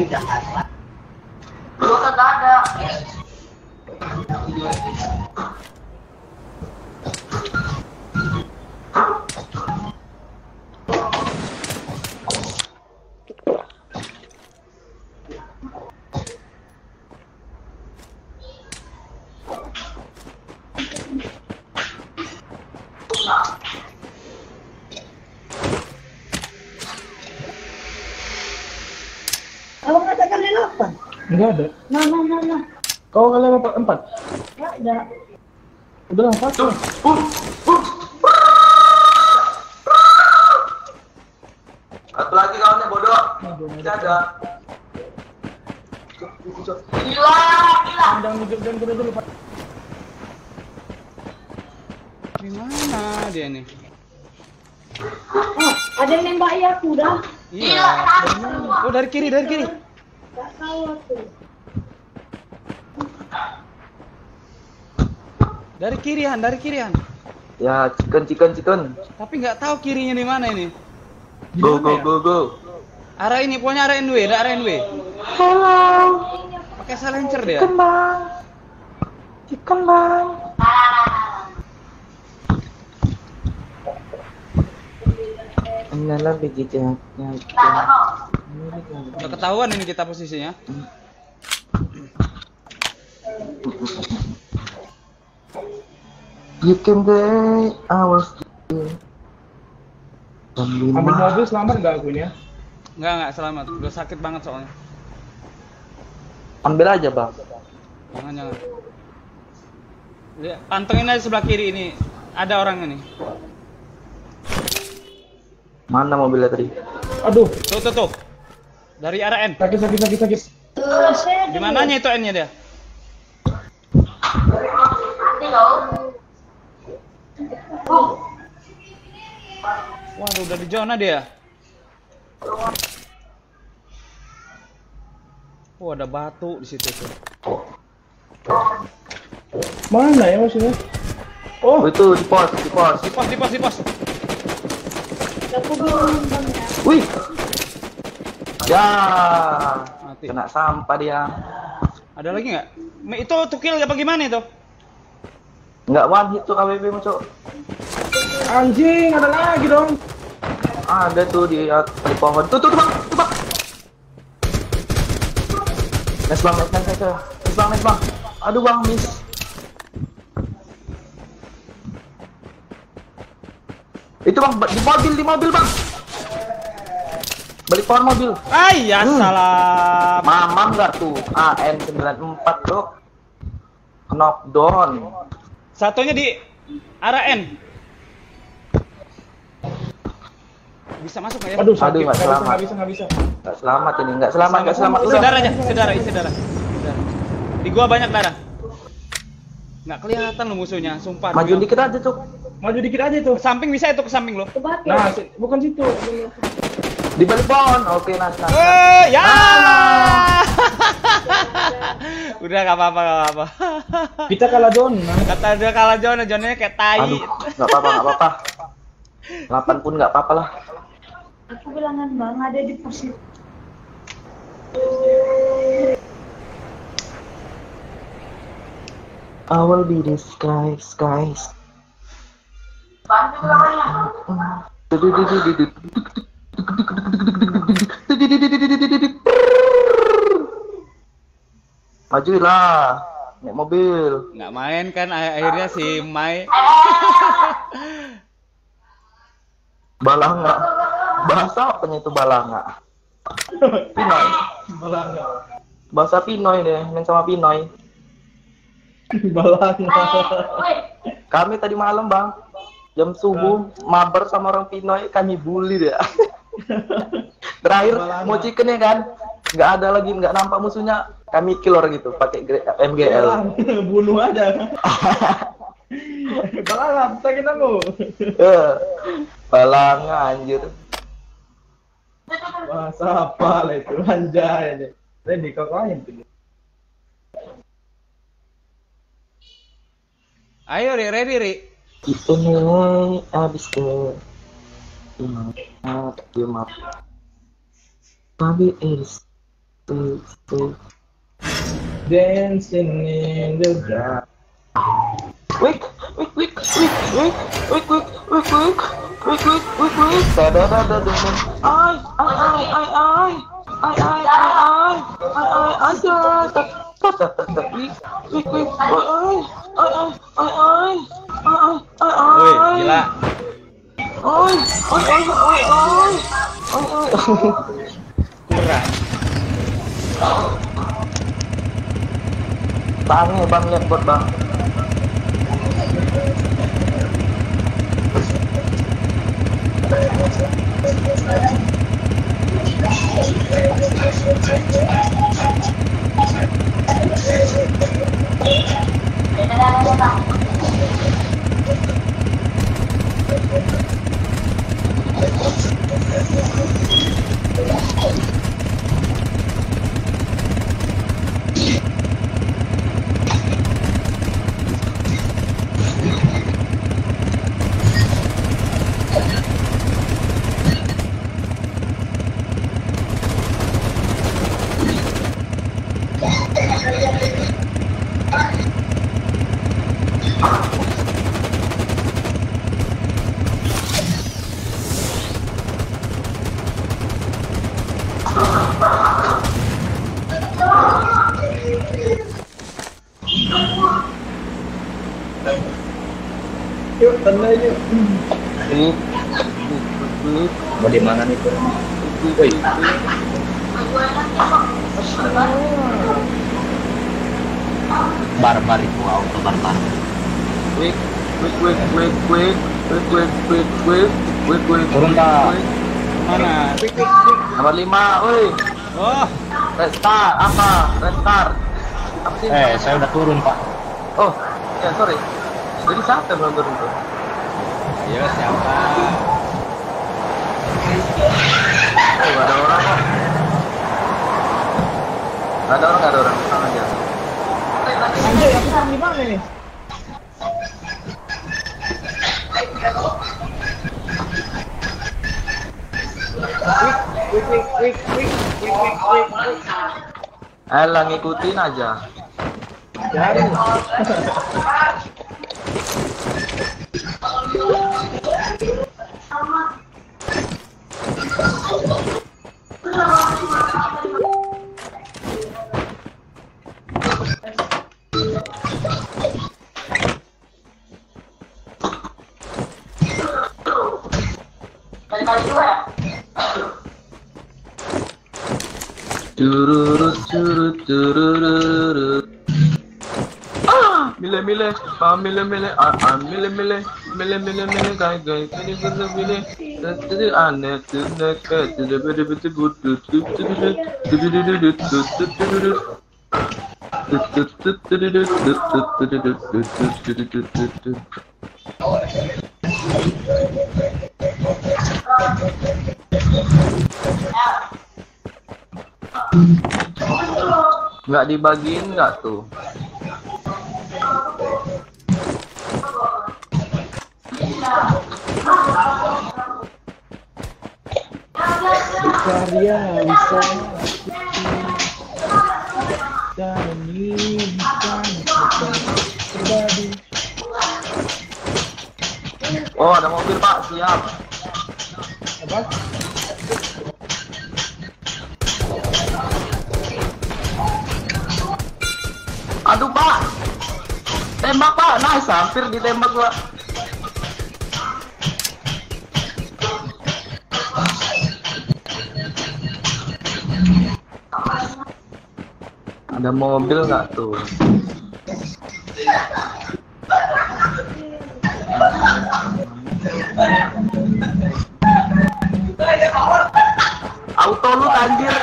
C: Enggak ada.
F: Nah, nah, nah, nah.
C: Kau kalian empat empat.
F: Ya, ada.
C: Udah lah.
D: Satu lagi kawannya bodoh. Tidak ada.
E: Gila, gila.
C: Jangan jangan dulu, Pak.
B: Di mana dia nih?
F: Oh, ada yang nembak ya aku dah.
B: Iya. Oh dari kiri, dari kiri.
F: Gak tahu aku.
B: Dari kirian, dari kirian.
D: Ya, chicken, chicken, chicken.
B: Tapi nggak tahu kirinya di mana ini.
D: Go, go, go, go.
B: Arah ini, pokoknya arah NW, ada arah NW.
F: Halo.
B: Pakai silencer dia.
F: Bang. Chicken bang.
D: Nyala begitu ya.
B: Udah ketahuan ini kita posisinya.
D: You can be ours. Ambil
C: Ambil mobil selamat nggak aku ini ya?
B: Nggak, nggak selamat. Udah sakit banget soalnya.
D: Ambil aja bang.
B: Jangan, jangan. Lihat, pantengin aja sebelah kiri ini. Ada orang ini.
D: Mana mobilnya tadi?
C: Aduh,
B: Tuh, tuh, tuh. Dari arah N.
C: sakit sakit sakit sakit.
B: Di mananya itu N-nya dia? Waduh, udah di zona dia. Oh, ada batu di situ tuh.
C: Mana ya maksudnya?
D: Oh, itu di pos, di pos.
B: Di pos, di pos, di pos.
F: Ya.
D: Wih. Ya.
B: Mati.
D: Kena sampah dia.
B: Ada lagi nggak? Itu tuh kill apa gimana itu?
D: Nggak one hit tuh mu, Cok.
C: Anjing, ada lagi dong.
D: Ada tuh di, at- di pohon. Tuh, tuh, tuh, bang. Tuh, bang. Nice bang, nice, nice, nice. Nice bang, nice bang. Aduh bang, miss. Itu bang, di mobil, di mobil bang. Balik pohon mobil.
B: Ay, ya
D: Hmm.
B: salam.
D: Mamam nggak tuh? AN94 bro. Knockdown.
B: Satunya di arah N. Bisa masuk nggak ya?
C: Aduh, sakit.
D: Aduh, nggak selamat.
C: nggak bisa, nggak bisa.
D: Nggak selamat ini, nggak selamat, nggak selamat.
B: Isi
D: Udah.
B: darah aja, isi darah, isi darah. Di gua banyak darah. Nggak kelihatan lo musuhnya, sumpah.
D: Maju dikit aja tuh.
C: Maju dikit aja itu.
B: Ke samping bisa itu ke samping lo.
C: Nah, bukan situ.
D: Di balik pohon. Oke, nas.
B: Eh, ya. Udah nggak apa-apa, nggak apa-apa.
C: Kita kalah zona.
B: Kata dia kalah John, Johnnya kayak tai.
D: Aduh, nggak apa-apa, nggak apa-apa. 8 pun nggak apa-apa lah.
F: Aku bilangan bang ada di pos itu.
D: I will be the sky, skies.
E: Bantu lawannya.
D: Majulah, naik mobil.
B: Nggak main kan ak- akhirnya si Mai.
D: Balanga. Bahasa apanya itu balanga? Pinoy.
C: Balanga.
D: Bahasa Pinoy deh, main sama Pinoy.
C: Balanga.
D: Kami tadi malam bang, jam subuh mabar sama orang Pinoy, kami bully deh. Terakhir mau chicken ya kan, nggak ada lagi, nggak nampak musuhnya, kami kill orang gitu, pakai MGL.
C: Bunuh aja. Balangap, sakit aku.
D: Eh, Balanga anjir.
C: Wah, siapa lah itu anjay ini. Ready kau lain tuh.
B: Ayo Ri, ready Ri.
D: Itu nih abis Not your mom. Bobby is
C: dancing in the dark.
D: Quick, quick, quick, quick, quick, quick, quick, quick, quick, quick, quick, quick, quick. Da da da da da. I, I, I, I, I, I, I, I, I, I, I, I,
B: Woi, gila.
D: ôi
H: ôi
D: ôi
H: ôi ôi ôi ôi
D: cút ra bắn người bắn lên bột bắn Thank you. Yeah.
H: Turun, Pak.
D: wik.
B: Mana?
D: Nomor lima, woi.
B: Oh,
D: Restart, apa? Restart. Apa?
H: Eh, saya udah turun pak.
D: Oh, ya sorry. Jadi siapa yang belum turun tuh?
B: iya siapa?
D: Oh, gak ada orang kok. Gak ada orang, gak ada orang. Tenang aja.
C: Anjay, aku sama di mana nih?
D: Alah, ngikutin aja. Family mille, I'm mille mille, mille mille mille, guy guy, can you get the mille? That's the anet, the neck, the bit of the good, the tip to the bit, the bit of the bit, the tip to the bit. Nggak dibagiin nggak tuh?
C: Karya bisa dan ini bisa pribadi.
D: Oh ada mobil pak, siap.
C: Apa?
D: Aduh pak, tembak pak, nice, hampir ditembak gua. Ada mobil nggak tuh? Auto lu anjir.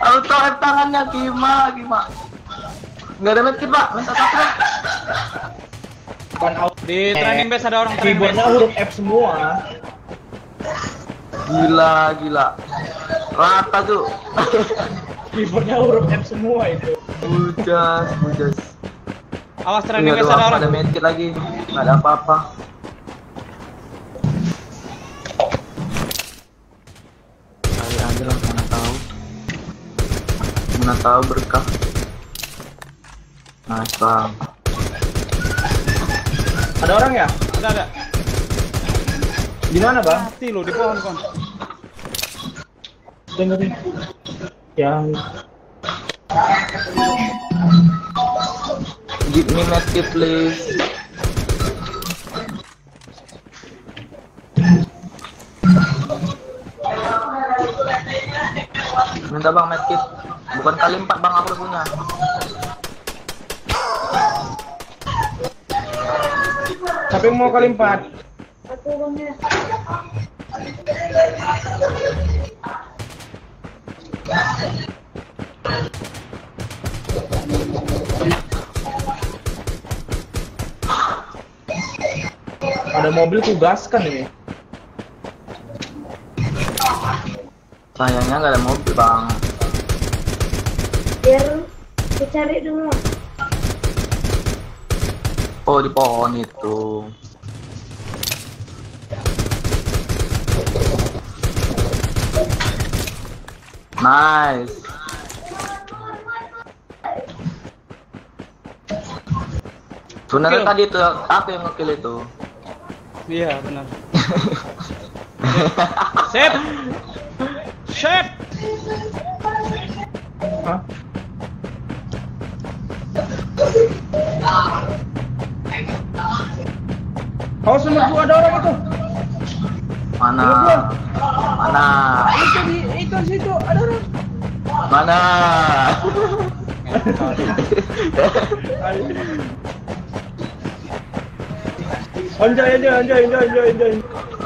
D: Auto tangannya Kima, Kima. Nggak ada medkit pak, minta satu.
C: Bukan.
B: Di training base ada orang training
C: Keyboardnya
B: base.
C: huruf F semua.
D: Gila, gila. Rata tuh.
C: Keyboardnya huruf F semua itu.
D: Bujas, bujas.
B: Awas
D: Nggak
B: base
D: ada
B: orang.
D: ada medkit lagi. Nggak ada apa-apa. Kali aja lah, mana tahu. Mana tahu berkah. Nice bang.
C: Ada orang ya?
B: Ada ada.
C: Di mana bang?
B: Mati lu di pohon kon.
C: Dengar nih. Yang
D: Give me medkit please. Minta bang medkit. Bukan kali empat bang aku punya.
C: yang mau kali empat? Mobil tugaskan ini.
D: Sayangnya nggak ada mobil bang.
F: Biar kita cari dulu.
D: Oh di pohon itu. Nice. Sebenarnya tadi itu aku yang ngekill itu.
B: Iya benar. Sip. Sip.
C: Hah? Oh, sama gua ada orang itu.
D: Mana? Mana?
C: Itu di itu situ ada orang.
D: Mana?
C: Anjay, anjay, anjay, anjay, anjay, anjay.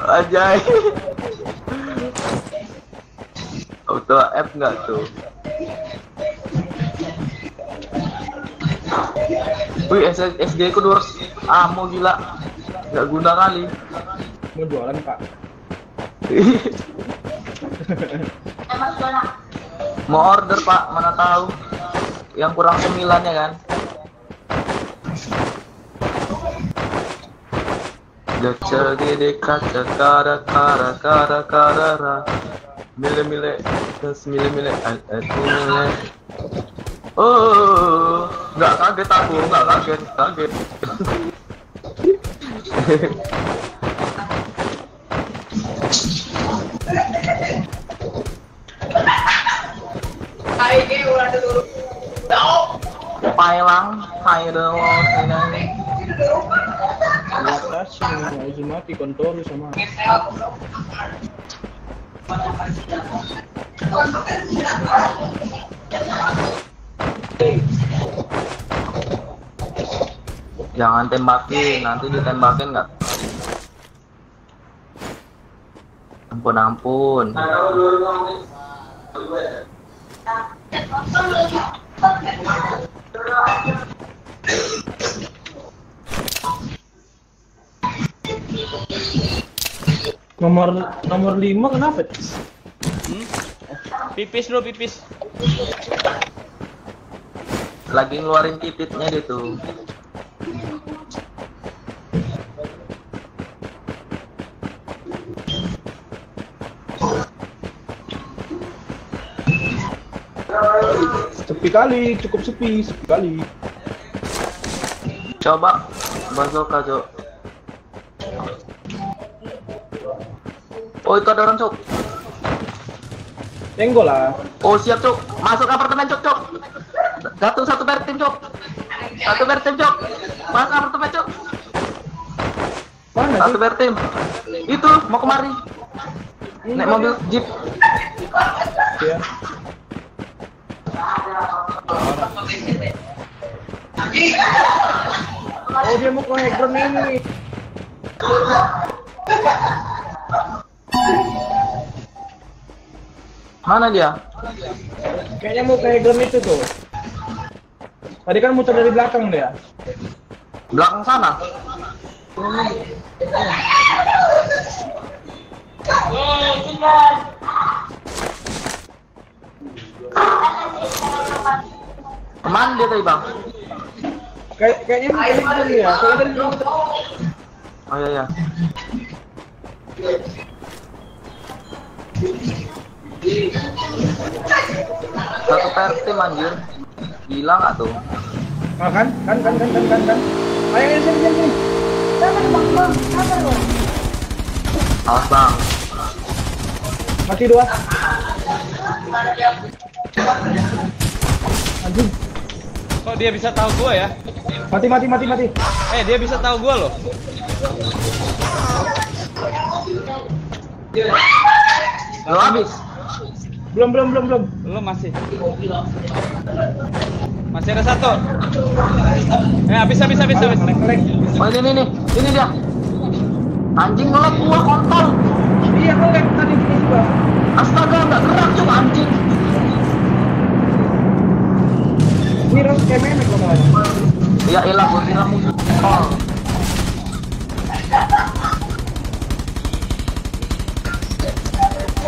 D: Ajay. Auto F nggak tuh? Wih, S- SG ku 200 amo gila. Nggak guna kali.
C: Mau jualan, Pak.
D: Mau order pak, mana tahu. Yang kurang sembilan ya kan? Jaca gede kaca kara kara kara kara ra Mile mile Terus mile mile al- al- mile Oh Nggak kaget aku, nggak kaget, kaget. Pailang, Haidel, ini
C: Di atas ini Uzumaki kontrol sama.
D: Jangan tembakin, nanti ditembakin nggak? Ampun ampun.
C: Nomor nomor 5 kenapa?
B: Hmm? Pipis lu pipis.
D: Lagi ngeluarin tititnya dia tuh.
C: Sepi kali, cukup sepi, sepi kali.
D: Coba bazooka, Cok. Oh, itu ada orang, Cok.
C: Tenggol lah.
D: Oh, siap, Cok. Masuk apartemen, Cok, Cok. Satu satu per tim, Cok. Satu per tim, Cok. Masuk apartemen, Cok.
C: Mana
D: Satu per tim. Itu mau kemari. Naik mobil jeep.
C: Ya. Oh dia mau ke Hegron ini.
D: Mana dia?
C: Kayaknya mau ke Hegron itu tuh. Tadi kan muter dari belakang dia.
D: Belakang sana.
E: Ke
D: mana dia tadi bang?
C: Kayak kayaknya kayaknya tadi ya. Kayaknya tadi.
D: Oh iya iya. Satu per tim anjir. Gila nggak tuh?
C: Ah, kan? Kan kan kan kan kan kan. Ayo ayo sini sini. sini.
F: Sabar bang, bang, sabar bang.
D: Awas bang.
C: Mati dua. Anjing.
B: Kok dia bisa tahu gua ya?
C: Mati mati mati mati.
B: Eh, dia bisa tahu gua loh.
D: Lo habis.
C: Belum belum belum belum.
B: Belum masih. Masih ada satu. Eh, habis habis habis habis.
C: Ngelek ngelek.
D: Oh ini ini nih, ini dia. Anjing ngelek gua kontol.
C: Iya ngelek tadi tiba.
D: Astaga nggak gerak cuma anjing.
C: Ini ros kayak memek lo namanya.
D: Ya elah gua kira musuh. Oh.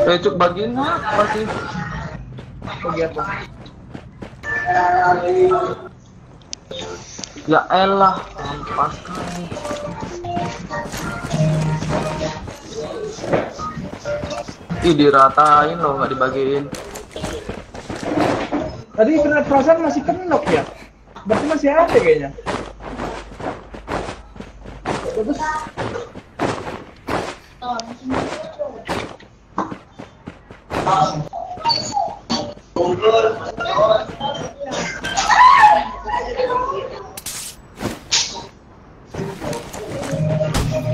D: Eh cuk bagian apa sih?
C: Oh gitu.
D: Ya elah, ampas kali. Ih diratain loh nggak dibagiin.
C: Tadi bener perasaan masih kenok ya. Berarti masih ada kayaknya. Terus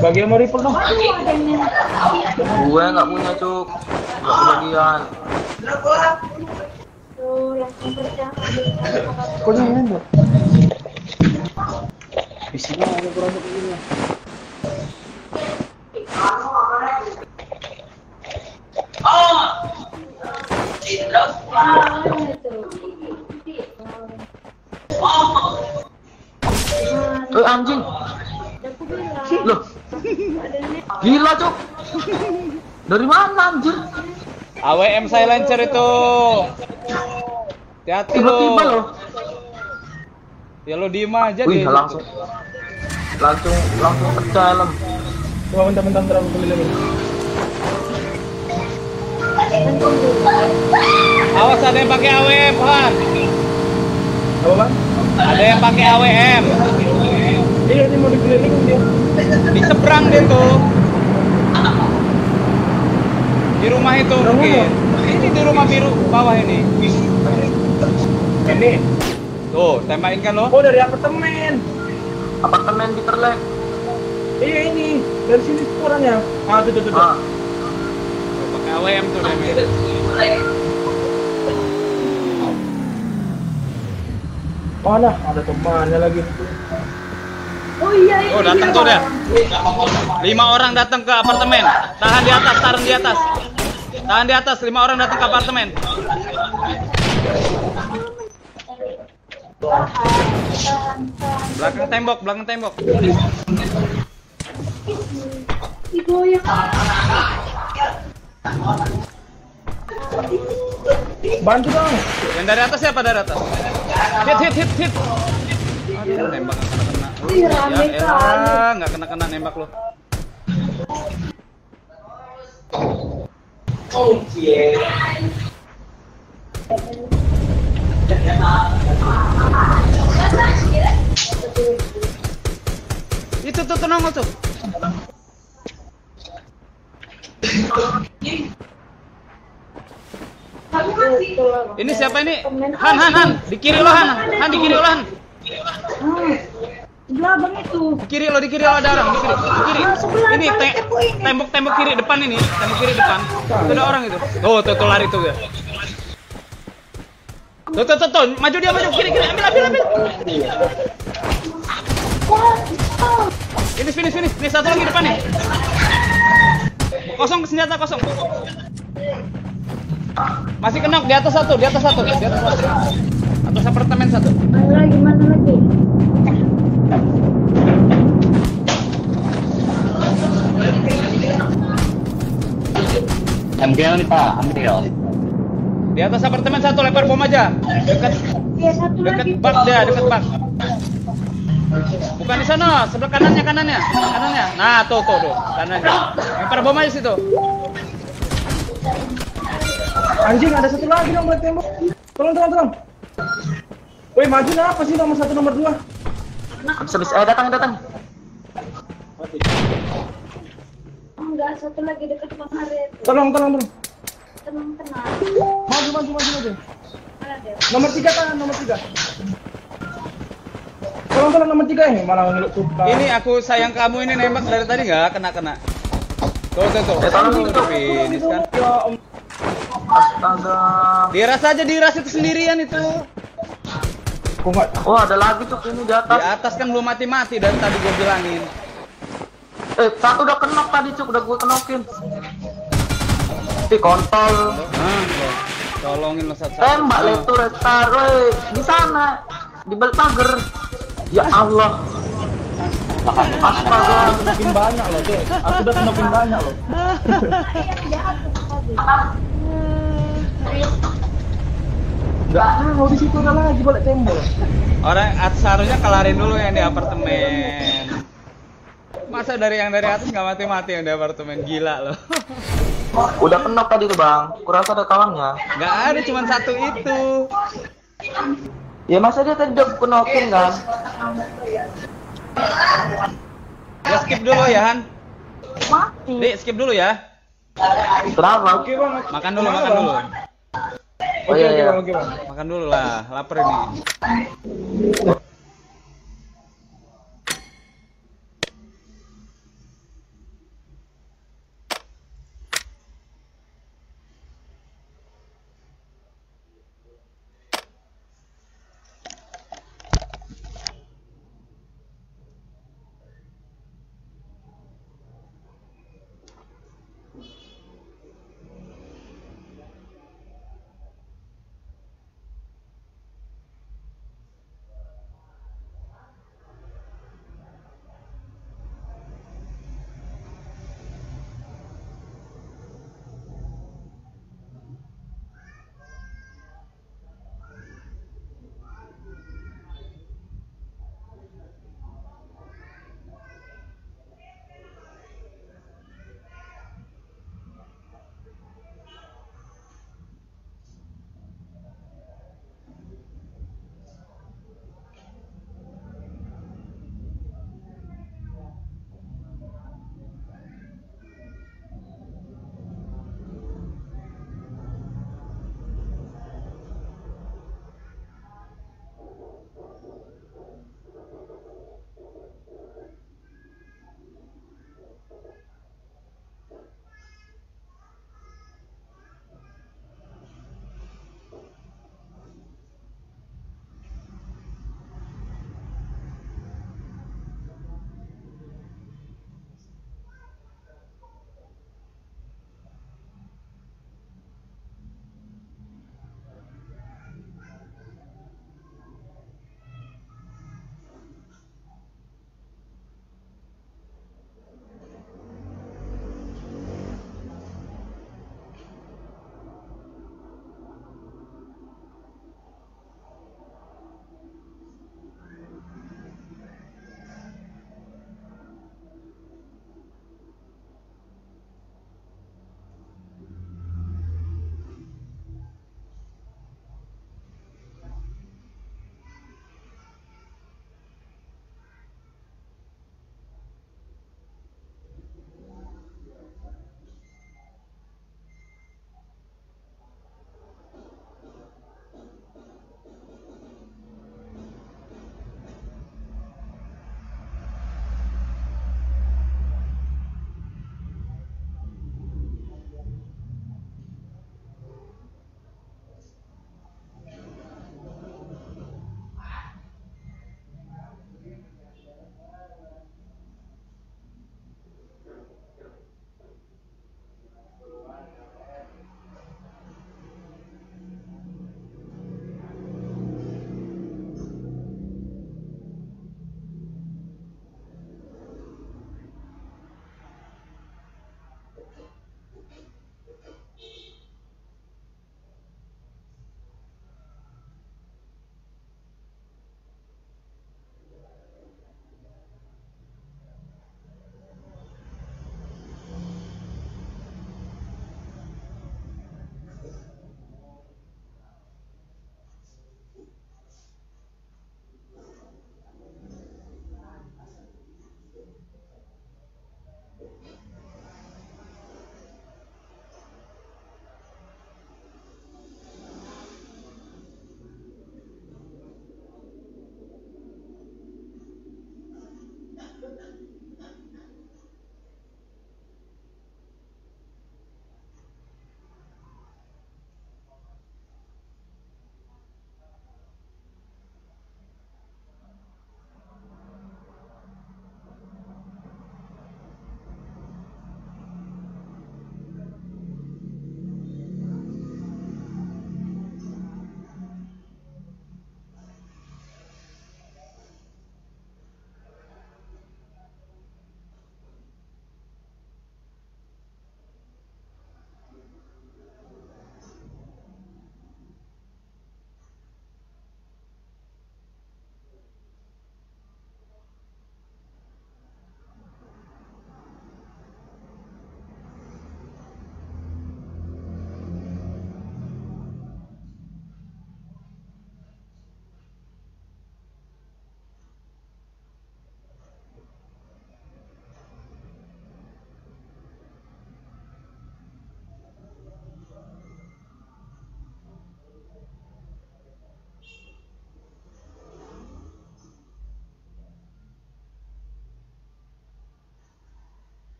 C: bagi mau ripple dong.
D: Gue nggak punya cuk, nggak kebagian.
F: Tuh, langsung kerja.
C: Kok jangan bu?
F: Ah, itu.
D: Eh anjing, loh gila cuk. Dari mana anjir?
B: AWM silencer itu. Hati-hati
D: Tiba-tiba
B: lo. Ya lo diem aja
D: Wih
B: deh.
D: langsung, langsung langsung ke dalam.
C: Coba bentar bentar bentar.
B: Awas ada yang pakai AWM, Han.
C: Apa bang?
B: Ada yang pakai AWM.
C: Iya ini mau dikelilingin dia.
B: Di seberang dia tuh. Di rumah itu
C: Rumah
B: mungkin. Ini di rumah biru bawah ini.
C: Ini.
B: Tuh, tembakin kan lo.
C: Oh dari apartemen.
D: Apartemen Peter Lake.
C: Iya ini dari sini ukurannya. Ah tuh tuh tuh. tuh.
D: Ah,
B: AWM tuh dia.
C: Mana? Ada temannya lagi.
F: Oh iya, ini
B: Oh, datang tuh dia.
F: Bang.
B: Lima orang datang ke apartemen. Tahan di atas, tahan di atas. Tahan di atas, lima orang datang ke apartemen. Belakang tembok, belakang tembok.
F: Digoyang.
C: Bantu dong.
B: Yang dari atas siapa dari atas? Hit, hit, hit, hit. Aduh, nembak nggak kena-kena.
F: Ih, rame
B: Ya elah, nggak kena-kena nembak lo. Itu tuh, tuh nongol tuh. Ini siapa ini? Han, Han, Han. Di kiri lo, Han. Han, di kiri lo, Han.
F: Ah, sebelah bang itu.
B: Di kiri lo, di kiri lo ada orang, di kiri. Di kiri. Ini te- tembok-tembok kiri depan ini, tembok kiri depan. Itu ada orang itu. Tuh, tuh, tuh lari tuh ya. Tuh, tuh, tuh, tuh, maju dia, maju kiri, kiri, ambil, ambil, ambil. Finish, finish, finish. Nih satu lagi depan nih. Kosong senjata kosong. Masih kenok di atas satu, di atas satu, di atas satu. Atas apartemen satu.
F: Mana lagi, mana lagi?
H: MGL nih Pak, MGL.
B: Di atas apartemen satu lempar bom aja. Dekat
F: Iya, satu
B: dekat
F: lagi.
B: bak dia, dekat bak. Bukan di sana, sebelah kanannya kanannya, kanannya. Nah, tuh tuh tuh, kanannya. Lempar bom aja situ.
C: Anjing ada satu lagi nomor tembok. Tolong tolong tolong. Woi maju apa sih nomor satu nomor dua?
D: Habis habis eh datang datang.
F: Enggak, satu lagi dekat Bang Harit.
C: Tolong tolong tolong.
F: Tenang-tenang.
C: Maju maju maju maju.
F: Mana dia?
C: Nomor tiga kan nomor tiga. Tolong tolong nomor tiga ya malah ngeluk suka.
B: Ini aku sayang kamu ini nembak dari tadi nggak kena kena. Tuh tuh tuh.
D: Tolong
B: Tuh, finish kan.
C: Ya om.
D: Astaga.
B: Diras aja diras itu sendirian itu.
C: Nggak?
D: Oh ada lagi tuh ini di
B: Di
D: atas.
B: atas kan belum mati-mati dari tadi gue bilangin.
D: Eh satu udah kenok tadi cuk udah gue kenokin. Ih kontol.
B: Tuh. tolongin lo satu-satu.
D: Tembak letu restar, woi di sana di balik pagar. Ya Allah. Astaga.
C: Kenokin banyak loh deh. Aku udah kenokin banyak loh. Enggak tahu di situ ada lagi balik tembok.
B: Orang atas harusnya kelarin dulu yang di apartemen. Masa dari yang dari atas nggak mati-mati yang di apartemen gila loh.
D: Udah kenok tadi tuh bang. Kurasa ada kawannya.
B: Nggak ada cuma satu itu.
D: Ya masa dia tadi udah kenokin kan?
B: Ya skip dulu ya Han.
F: Mati.
B: Dek skip dulu ya.
D: Kenapa?
C: Oke bang.
B: Makan dulu, makan dulu.
D: Oh,
C: Oke
D: iya,
C: oke
D: iya.
C: oke bang.
B: Makan dulu lah, lapar ini.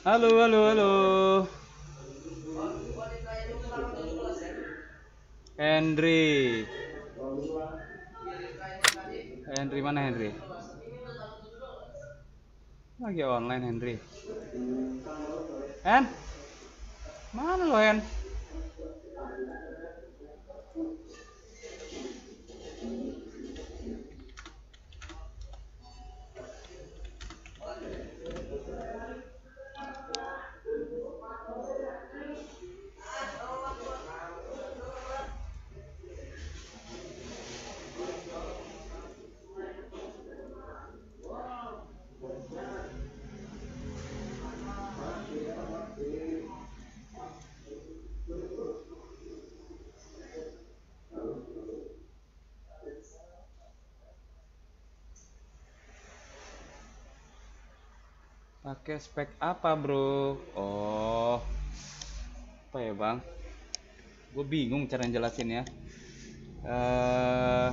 B: Halo, halo, halo. Henry. Henry mana Henry? Lagi online Henry. Hen? Mana lo Hen? Pakai spek apa, Bro? Oh. Apa ya, Bang? Gue bingung cara jelasin ya. Eh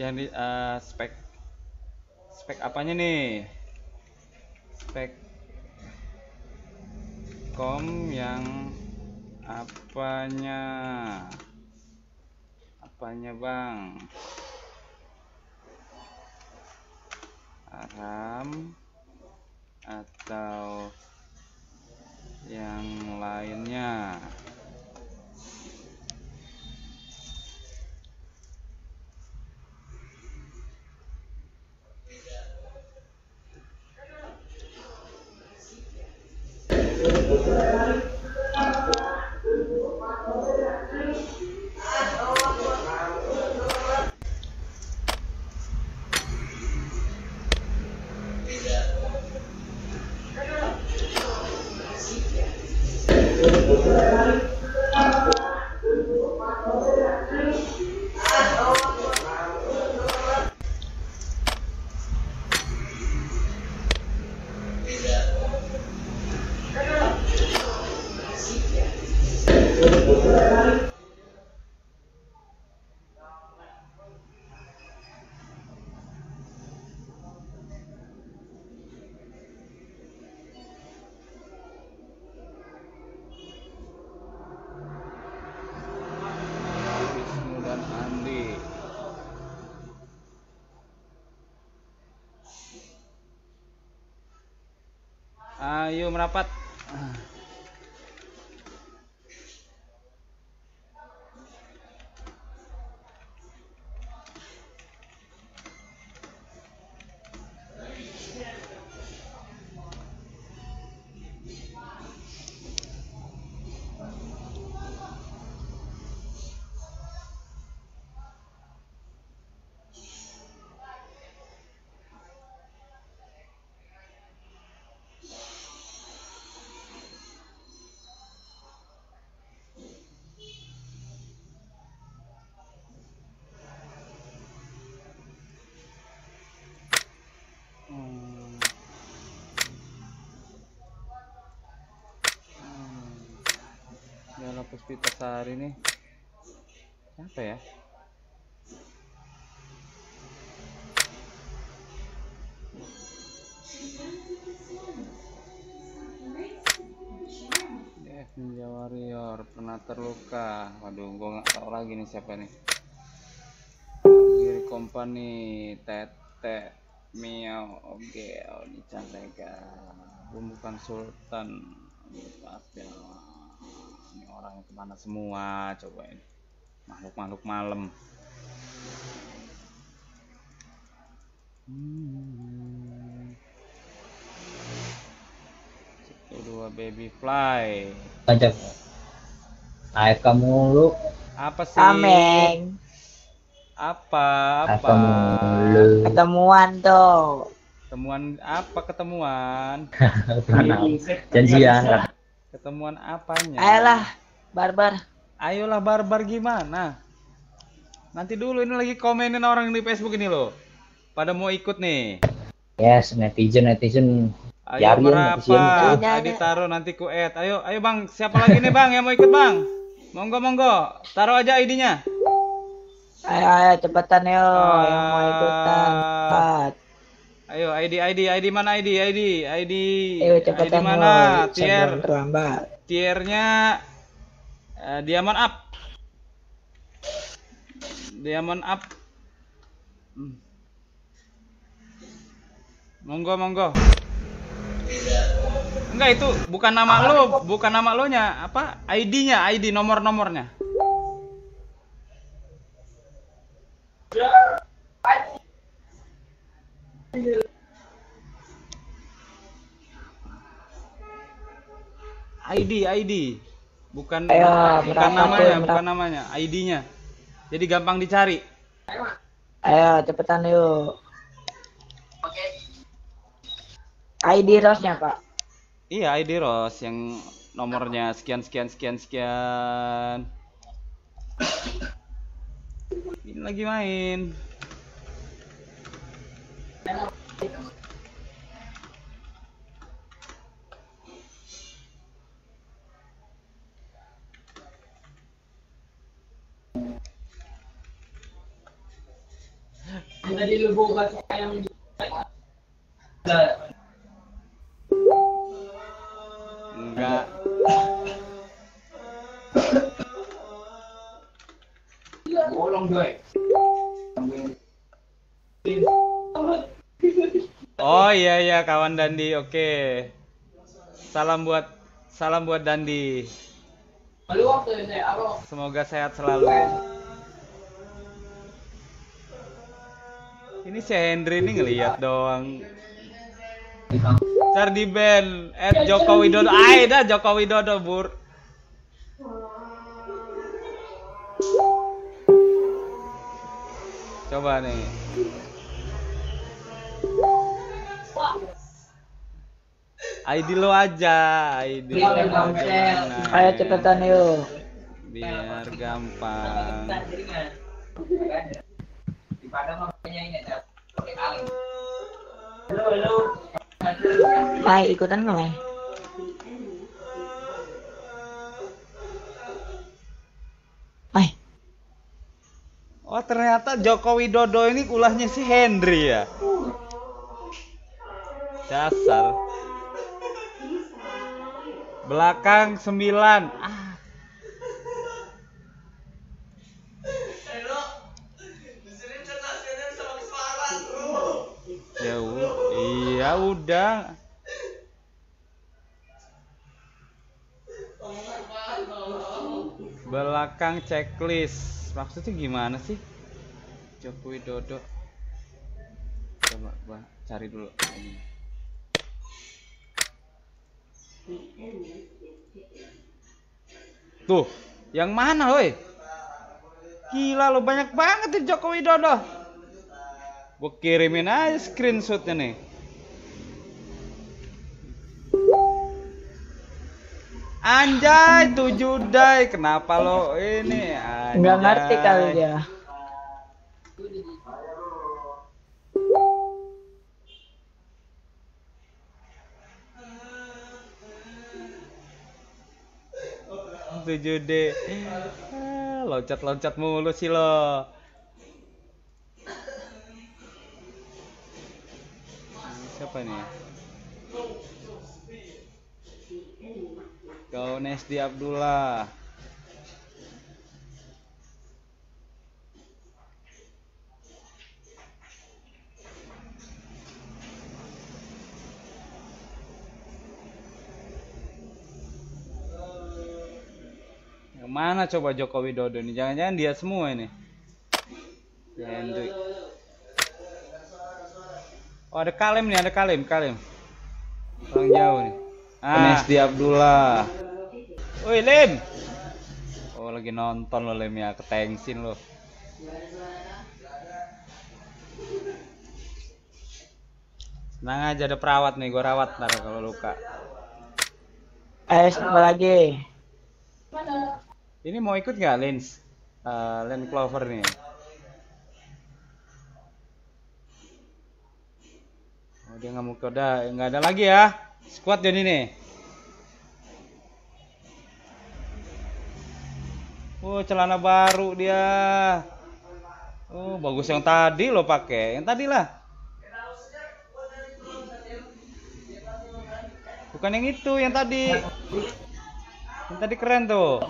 B: yang di eh, spek spek apanya nih? Spek com yang apanya? Apanya, Bang? Aram atau yang lainnya? Yeah. Merapat. Puspita sehari nih. Apa ya? Ninja Warrior pernah terluka. Waduh, gua nggak tahu lagi nih siapa nih. Giri Company, Tete. Mio oke oh, ini bukan Sultan maaf ya ini orangnya ke mana semua coba ini makhluk-makhluk malam Hmm. Satu dua baby fly
H: Ajak. AFK mulu.
B: apa sih
A: Ameng.
B: apa apa
H: mulu.
A: Ketemuan tuh.
B: ketemuan apa ketemuan
H: Janjian
B: ketemuan apanya
A: Ayolah, barbar.
B: ayolah barbar gimana? Nanti dulu ini lagi komenin orang di Facebook ini loh. Pada mau ikut nih.
H: Yes, netizen netizen.
B: ayo
H: Biarin
B: berapa.
A: Ada,
B: tadi taruh nanti ku add. Ayo ayo bang. Siapa lagi nih bang yang mau ikut bang? Monggo monggo. Taruh aja ID-nya.
A: Ayo, ayo cepetan yo yang mau ikutan. Cepat.
B: ayo ID ID ID mana ID? ID ID.
A: Ayo
B: ID
A: cepetan
B: mana?
A: Yo.
B: tier.
A: Terlambat.
B: tiernya eh, diamond up. Diamond up. Hmm. monggo monggo. Enggak itu bukan nama lo bukan nama lo nya. Apa? ID-nya ID nomor nomornya ID ID bukan
A: Ayo,
B: bukan namanya
A: tuh,
B: bukan namanya ID-nya jadi gampang dicari.
A: Ayo cepetan yuk. ID rosnya pak.
B: iya ID Ros yang nomornya sekian sekian sekian sekian. Ini lagi main enggak Oh iya iya kawan Dandi, oke. Salam buat salam buat Dandi. Semoga sehat selalu. Ini si Hendry ini ngeliat doang. Cari di band at Joko Widodo. Ay dah Joko Widodo bur. Coba nih. ID lo aja, ID lo aja.
A: Ayo cepetan yuk.
B: Biar gampang.
A: Mai ikutan nggak Mai? Mai,
B: Oh ternyata Joko Widodo ini ulahnya si Henry ya. Dasar. Belakang 9. Ah. Ya u- udah. Belakang checklist. Maksudnya gimana sih? Joko Widodo. Coba gua cari dulu. ini. Tuh, yang mana woi? Gila lo banyak banget tuh Joko Widodo. Gue kirimin aja screenshotnya nih. Anjay, tujuh dai. Kenapa lo ini?
A: nggak ngerti kali dia.
B: tujuh D Ah, loncat-loncat mulu sih lo siapa nih Kau Nesdi Abdullah. Mana coba Joko Widodo ini? Jangan-jangan dia semua ini. Hendrik. Oh ada kalim nih, ada kalim, kalim. Orang jauh nih. Ah, Mesdi Abdullah. Woi Lim. Oh lagi nonton lo Lim ya, ketengsin lo. Tenang aja ada perawat nih, gua rawat ntar kalau luka.
A: Ayo apa lagi?
B: Ini mau ikut nggak Lens? Eh, Len Clover nih. Oh dia nggak mau koda, nggak ada lagi ya. Squad jadi nih. Oh celana baru dia. Oh bagus yang tadi lo pakai, yang tadi lah. Bukan yang itu, yang tadi. Yang tadi keren tuh.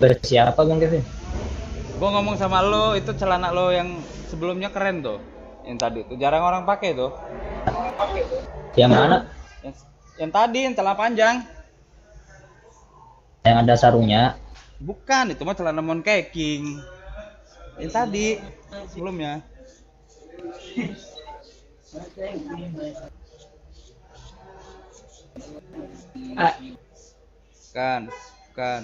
H: Bersiapa Bang Kevin?
B: Gua ngomong sama lo, itu celana lo yang sebelumnya keren tuh. Yang tadi tuh jarang orang pakai tuh.
H: Yang mana?
B: Yang, yang tadi yang celana panjang.
H: Yang ada sarungnya.
B: Bukan, itu mah celana monkeking. Yang tadi sebelumnya.
A: Ah,
B: Bukan, bukan,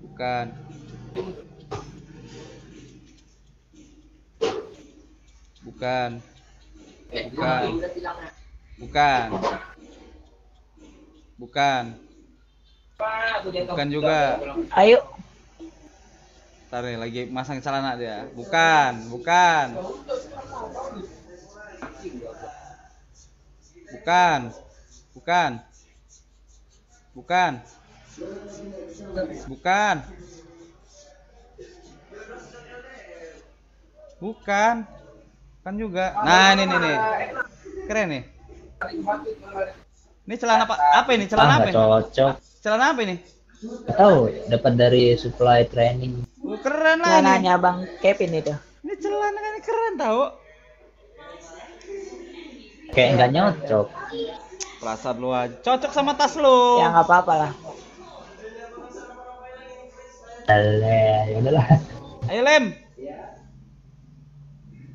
B: bukan. Bukan. Bukan. Bukan. Bukan. Bukan. Juga.
A: ayo.
B: Ntar nih, lagi masang celana dia. Bukan, bukan. Bukan. Bukan. Bukan. Bukan. Bukan. Bukan juga. Nah, ini nih nih. Keren nih. Ini celana apa? Apa ini?
H: Ah,
B: Celana apa
H: nggak
B: ini?
H: cocok.
B: Celana apa ini?
H: Tahu, dapat dari supply training.
B: Oh, keren lah ini.
A: Celananya Bang Kevin itu.
B: Ini celana kan keren tau.
H: Kayak nggak nyocok.
B: Perasaan lu aja. Cocok sama tas lu.
A: Ya nggak apa-apa lah.
H: Alah, ya udahlah.
B: Ayo Lem.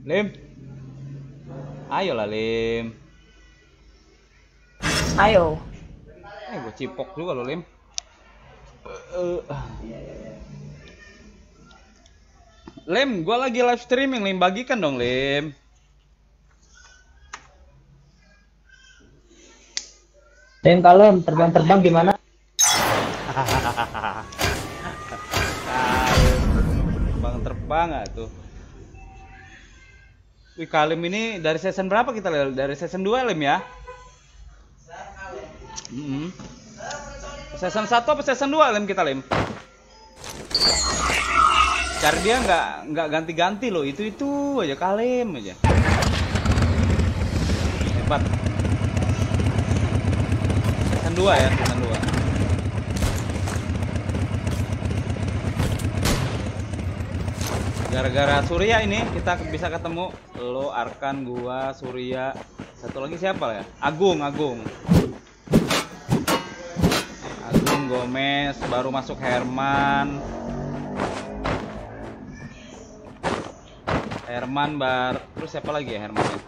B: Lem. Ayolah Lem.
A: Ayo.
B: Eh gue cipok juga lo Lem. Lem, gua lagi live streaming, Lem. Bagikan dong, Lem.
H: Tim kalem, terbang-terbang gimana?
B: Terbang nggak tuh? Wih, Kalim ini dari season berapa kita lihat? Dari season 2 Lem ya? Mm-mm. Season 1 apa season 2 Lem kita Lem? Cari dia nggak nggak ganti-ganti loh, itu itu aja Kalim aja. Hebat. Season 2 ya, 2. Gara-gara Surya ini kita bisa ketemu lo, Arkan, gua, Surya. Satu lagi siapa ya? Agung, Agung. Agung Gomez, baru masuk Herman. Herman bar, terus siapa lagi ya Herman? ya?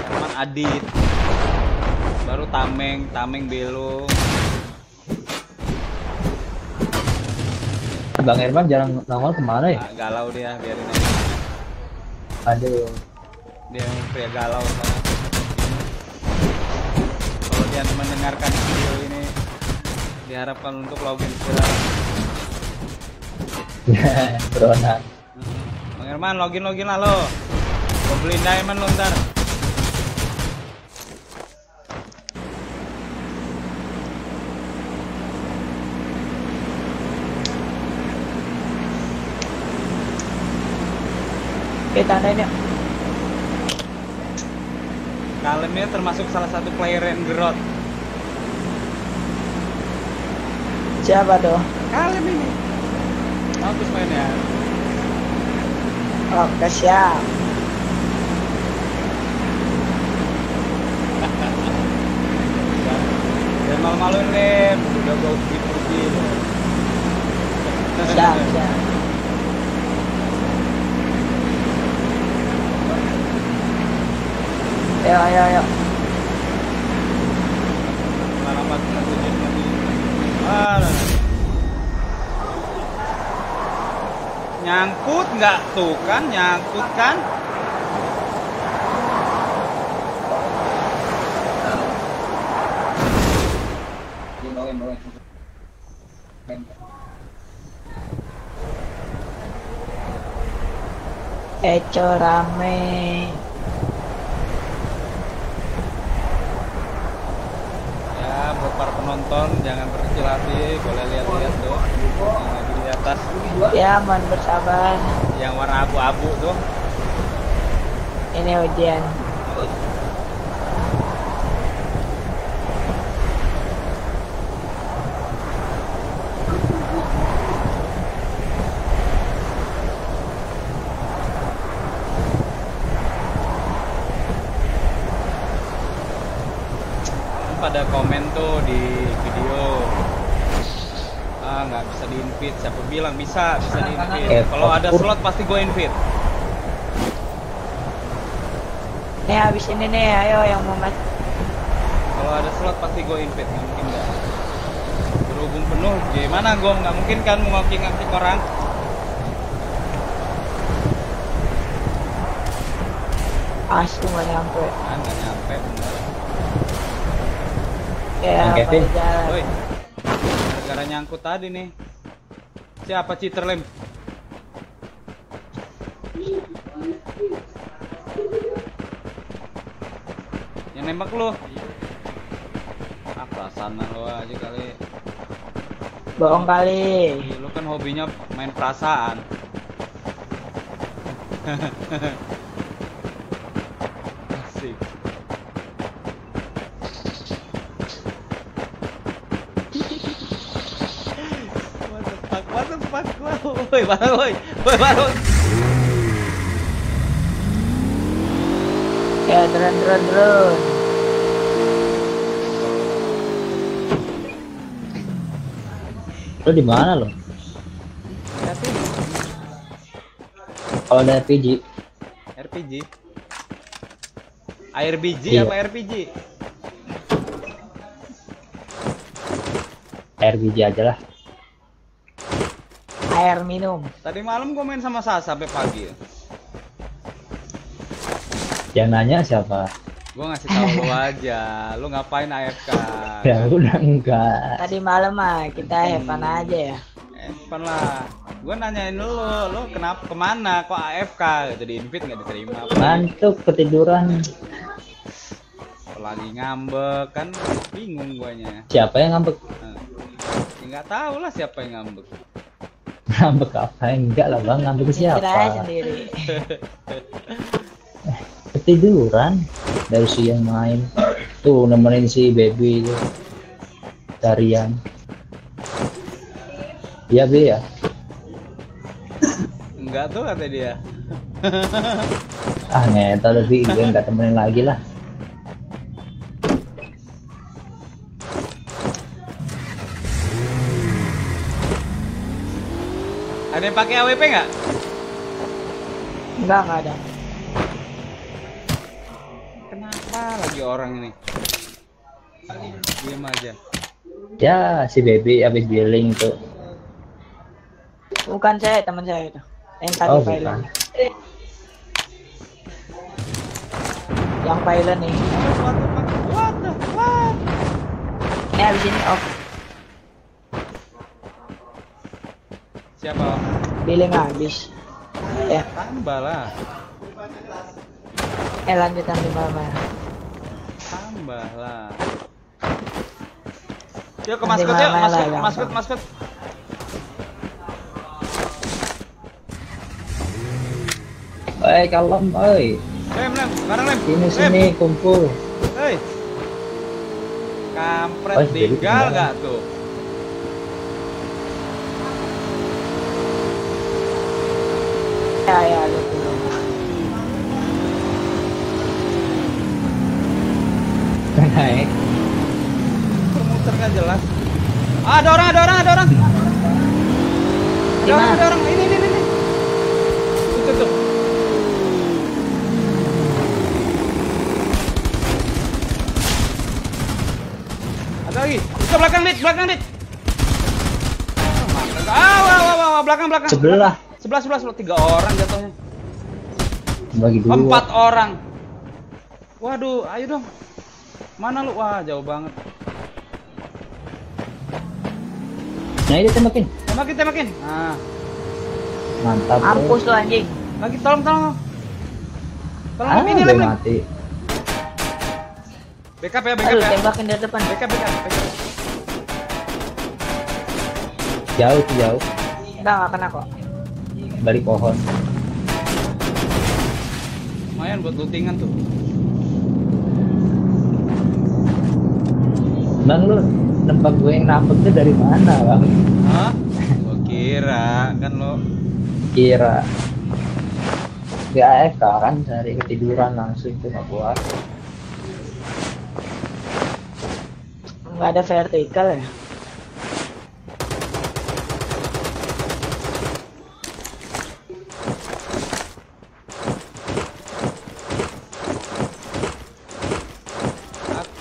B: Herman Adit. Baru Tameng, Tameng Belo.
H: Bang Herman jarang nongol ke mana ya?
B: Ah, galau dia, biarin aja.
H: Aduh.
B: Dia yang pria galau sana. Kalau dia mendengarkan video ini, diharapkan untuk login segera.
H: Beronan.
B: Bang Herman, login login lah lo. Gue beliin diamond lo ntar. Ketananya Kalemnya termasuk salah satu player yang gerot.
A: Siapa tuh?
B: Kalem ini. Bagus mainnya.
A: Oh, Oke siap.
B: Jangan malu-maluin Lem. Udah gue putih-putih
A: Siap siap. Ayo, ayo, ayo.
B: Ah, nah, nah. Nyangkut nggak tuh kan? Nyangkut kan?
A: Eco rame.
B: Ya, buat para penonton jangan berkecil hati, boleh lihat-lihat tuh. Yang lagi di atas,
A: Ya, mohon bersabar.
B: yang warna abu-abu tuh.
A: Ini ujian.
B: pada komen tuh di video ah nggak bisa di invite siapa bilang bisa bisa di invite. Kalau ada slot pasti gue invite.
A: Nih habis ini nih, ayo yang mau mas.
B: kalau ada slot pasti gue invite nggak mungkin nggak. Berhubung penuh gimana gue nggak mungkin kan mau ngaki orang?
A: Asli nggak nyampe.
B: ah nggak nyampe bener.
A: Ya,
H: Kevin.
B: Woi, gara-gara nyangkut tadi nih siapa cheater lem? Yang nembak lu. Ah perasaan lu aja kali.
A: Bohong kali.
B: Ih, lu kan hobinya main perasaan asik What the fuck, what the fuck, woi, mana woi, woi, mana woi.
A: Ya, drone, drone, drone.
H: Lo di mana lo? Kalau ada RPG,
B: RPG. ARBG
H: Iya.
B: apa RPG?
H: RPG aja lah.
A: Air minum.
B: Tadi malam gue main sama Sasa sampai pagi.
H: Yang nanya siapa?
B: Gue ngasih tahu lu aja. Lu ngapain AFK?
H: Ya udah enggak.
A: Tadi malam mah kita fun aja ya.
B: Eh, pan lah. Gue nanyain lu, lu kenapa ke mana? Kok AFK? Gitu di invite nggak diterima.
H: Ngantuk ketiduran.
B: Lagi ngambek kan bingung guanya.
H: Siapa yang ngambek?
B: Nah, ya nggak tahu lah siapa yang ngambek.
H: Ngambek apa? Enggak lah bang, ngambek ke siapa?
A: sendiri.
H: Ketiduran. Dari si yang main. Tuh nemenin si baby itu. Tarian. Iya be ya.
B: Enggak tuh kata dia.
H: Ah ngetel tapi gue nggak temenin lagi lah.
B: Ada yang pakai AWP nggak?
A: Enggak, enggak ada.
B: Kenapa lagi orang ini? Diam aja.
H: Ya si baby habis billing itu.
A: Bukan saya, teman saya itu. Yang tadi
H: Oh
A: pilot.
H: bukan.
A: Yang pilot nih.
B: What the fuck? What the fuck?
A: Ini habis ini off.
B: Siapa?
A: Billing habis. Ya,
B: Tambah lah.
A: eh lanjutan di mana?
B: Tambah lah. Yuk ke maskot yuk, maskot, maskot, maskot.
H: Eh kalem, oi.
B: Lem, lem, sekarang lem.
H: Sini sini kumpul.
B: Hei. Kampret
H: Oh,
B: tinggal. nggak tuh?
A: Ya, ya, dulu.
H: Naik.
B: Muter Ah, ada orang, ada orang, ada orang. Ada orang, ada orang. Ini, ini, ini. ini. Tuh. Ada lagi. Itu belakang, Dit. Belakang, Dit. Ah, wah, wah, wah, wah, belakang, belakang.
H: Sebelah.
B: Sebelah, sebelah, sebelah. Tiga orang jatuhnya.
H: Bagi dua.
B: Empat orang. Waduh, ayo dong. Mana lu? Wah, jauh banget.
H: Nah ini tembakin.
B: Tembakin, tembakin. Nah,
H: Mantap.
A: Mampus lu anjing.
B: lagi tolong, tolong. Tolong
H: Ah,
B: ini lem.
H: mati.
B: Backup ya, backup
A: Aduh,
B: ya.
A: tembakin dari depan.
B: Backup, backup, backup.
H: Jauh tuh jauh.
A: Enggak, enggak kena kok.
H: Balik pohon.
B: Lumayan buat lootingan tuh.
H: Bang lu nembak gue yang tuh dari mana bang?
B: Hah? Gua kira kan lo
H: Kira. Di AFK kan dari ketiduran langsung itu nggak buat.
A: Enggak ada vertikal ya.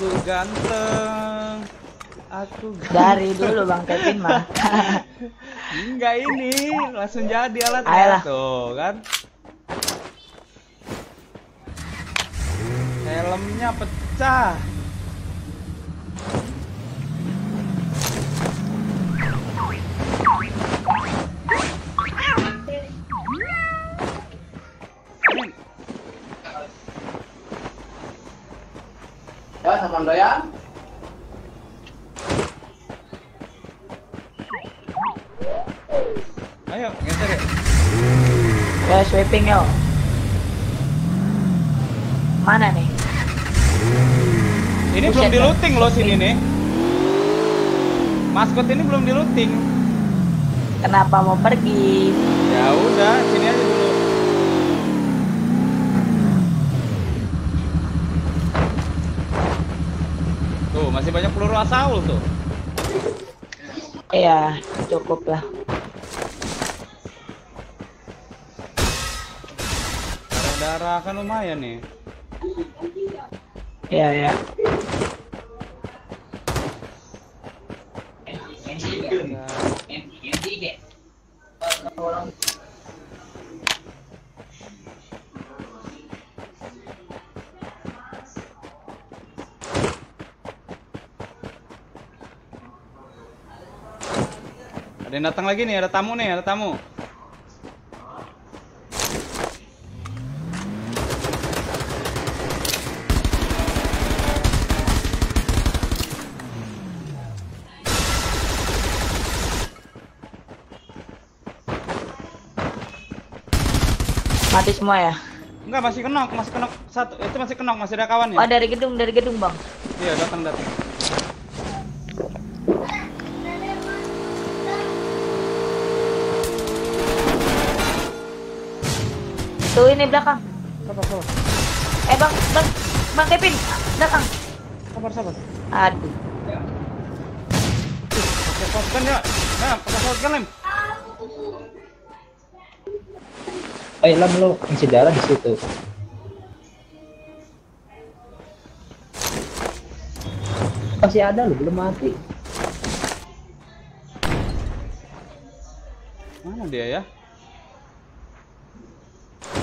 B: aku ganteng. Aku ganteng.
A: Dari dulu Bang Kevin mah.
B: Enggak ini, langsung jadi alat
A: Ayolah.
B: tuh kan. Helmnya pecah.
D: Ya.
B: Ayo, geser ya.
A: ya sweeping yo. Mana nih?
B: Ini
A: Buset,
B: belum
A: Bang.
B: di looting loh sini nih. Maskot ini belum di looting.
A: Kenapa mau pergi?
B: Ya udah, sini aja dulu. Tuh, masih banyak peluru asaul tuh.
A: Iya, cukup lah.
B: Darah-darah kan lumayan nih.
A: Iya, iya.
B: Yang datang lagi nih, ada tamu nih, ada tamu.
A: Mati semua ya?
B: Enggak, masih kenok, masih kenok satu. Itu masih kenok, masih ada kawan
A: Oh,
B: ya.
A: dari gedung, dari gedung, Bang.
B: Iya, datang datang.
A: Tuh ini belakang.
B: Sabar, sabar.
A: Eh, Bang, Bang, Bang Kevin, belakang.
B: Sabar, sabar.
A: Aduh.
B: Pakai shotgun ya. Nah, pakai shotgun lem.
H: Eh lam lu ngisi darah di situ. Masih ada lu belum mati.
B: Mana dia ya?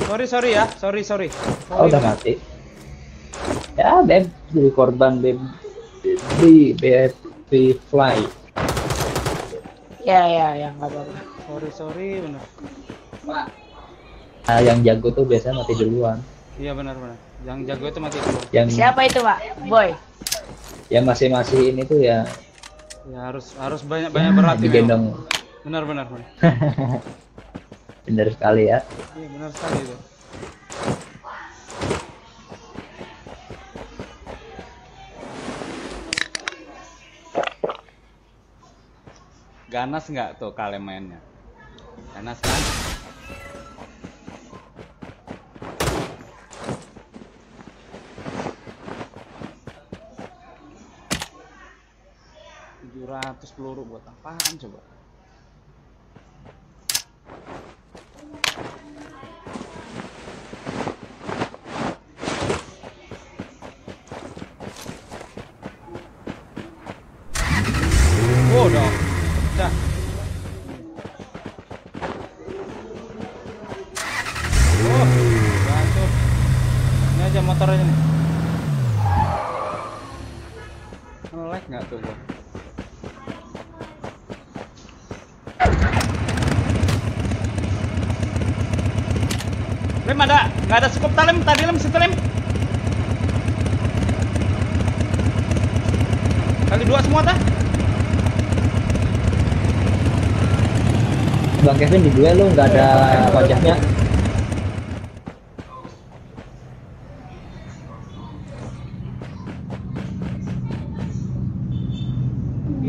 B: Sorry, sorry ya. Sorry, sorry.
H: Oh
B: Sorry.
H: udah mati. Ya Beb jadi korban Beb di BFP Fly.
A: Ya, ya, ya, nggak apa-apa.
B: Sorry, sorry, benar.
H: Nah, yang jago tuh biasanya mati duluan.
B: Iya benar benar. Yang jago itu mati dulu.
H: Yang
A: Siapa itu, Pak? Boy.
H: yang masih masih ini tuh ya,
B: Ya harus harus banyak banyak berlatih. memang.
H: digendong.
B: Benar benar benar.
H: Bener sekali ya.
B: Iya sekali itu. Ganas nggak tuh kalian mainnya? Ganas kan? 700 peluru buat apaan coba? Oh, udah. Dah. Oh, jatuh. Ini aja motor aja nih. Nge-lag nggak tuh gua? Lem ada, nggak ada scope talem tadi lem situ lem. Kali dua semua tah?
H: Bang Kevin di gue lu nggak ada wajahnya.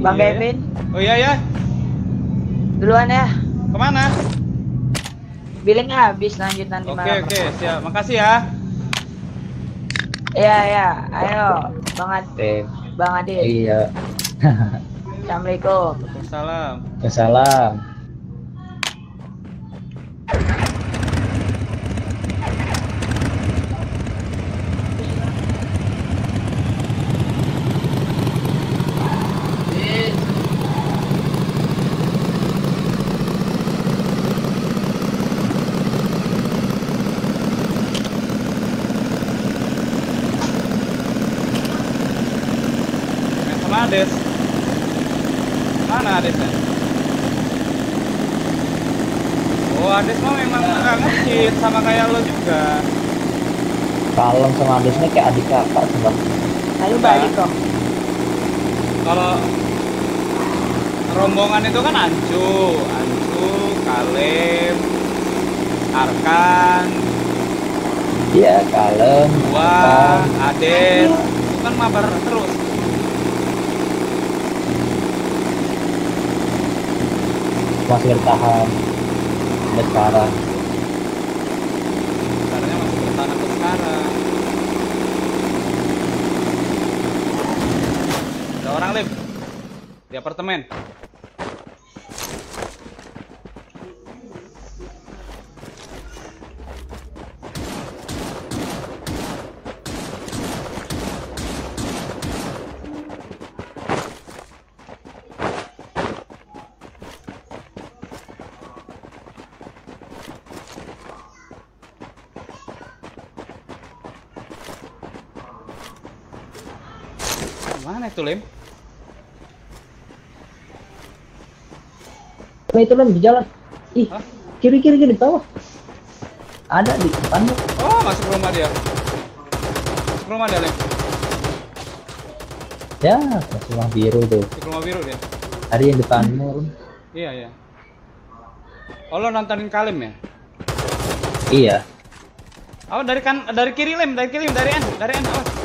A: Bang
B: Iya ya.
A: Kevin,
B: Oh iya ya,
A: duluan ya.
B: ke mana?
A: Billing habis lanjut nanti
B: Oke
A: malam.
B: oke siap, makasih ya.
A: Iya iya, ayo Bang Ad
H: Eh,
A: Bang Adit.
H: iya.
A: Assalamualaikum.
B: Salam.
H: Salam.
B: Main sama Ades. Mana Adesnya? Oh Ades mah memang nggak ngecit sama kayak lo juga.
H: Kalem sama Andesnya kayak adik kakak sama.
A: Ayo balik kok.
B: Kalau rombongan itu kan Ancu, Ancu, Kalem, Arkan,
H: Iya, kalem.
B: gua, Ades, itu kan mabar terus.
H: Masih bertahan. Sampai sekarang.
B: Caranya masih bertahan sampai sekarang. Ada orang Lim di apartemen. Mana itu Lim?
H: Nah, itu lem di jalan. Ih,
B: Hah?
H: kiri kiri kiri bawah. Ada di depanmu.
B: Oh, masuk rumah dia. Masuk rumah dia Lim.
H: Ya, masih warna biru tuh.
B: Masuk rumah biru dia.
H: Ada yang depanmu. Rum.
B: Iya iya. Oh lo nontonin Kalim ya?
H: Iya.
B: Oh dari kan dari kiri lem, dari kiri dari N, dari N. Oh.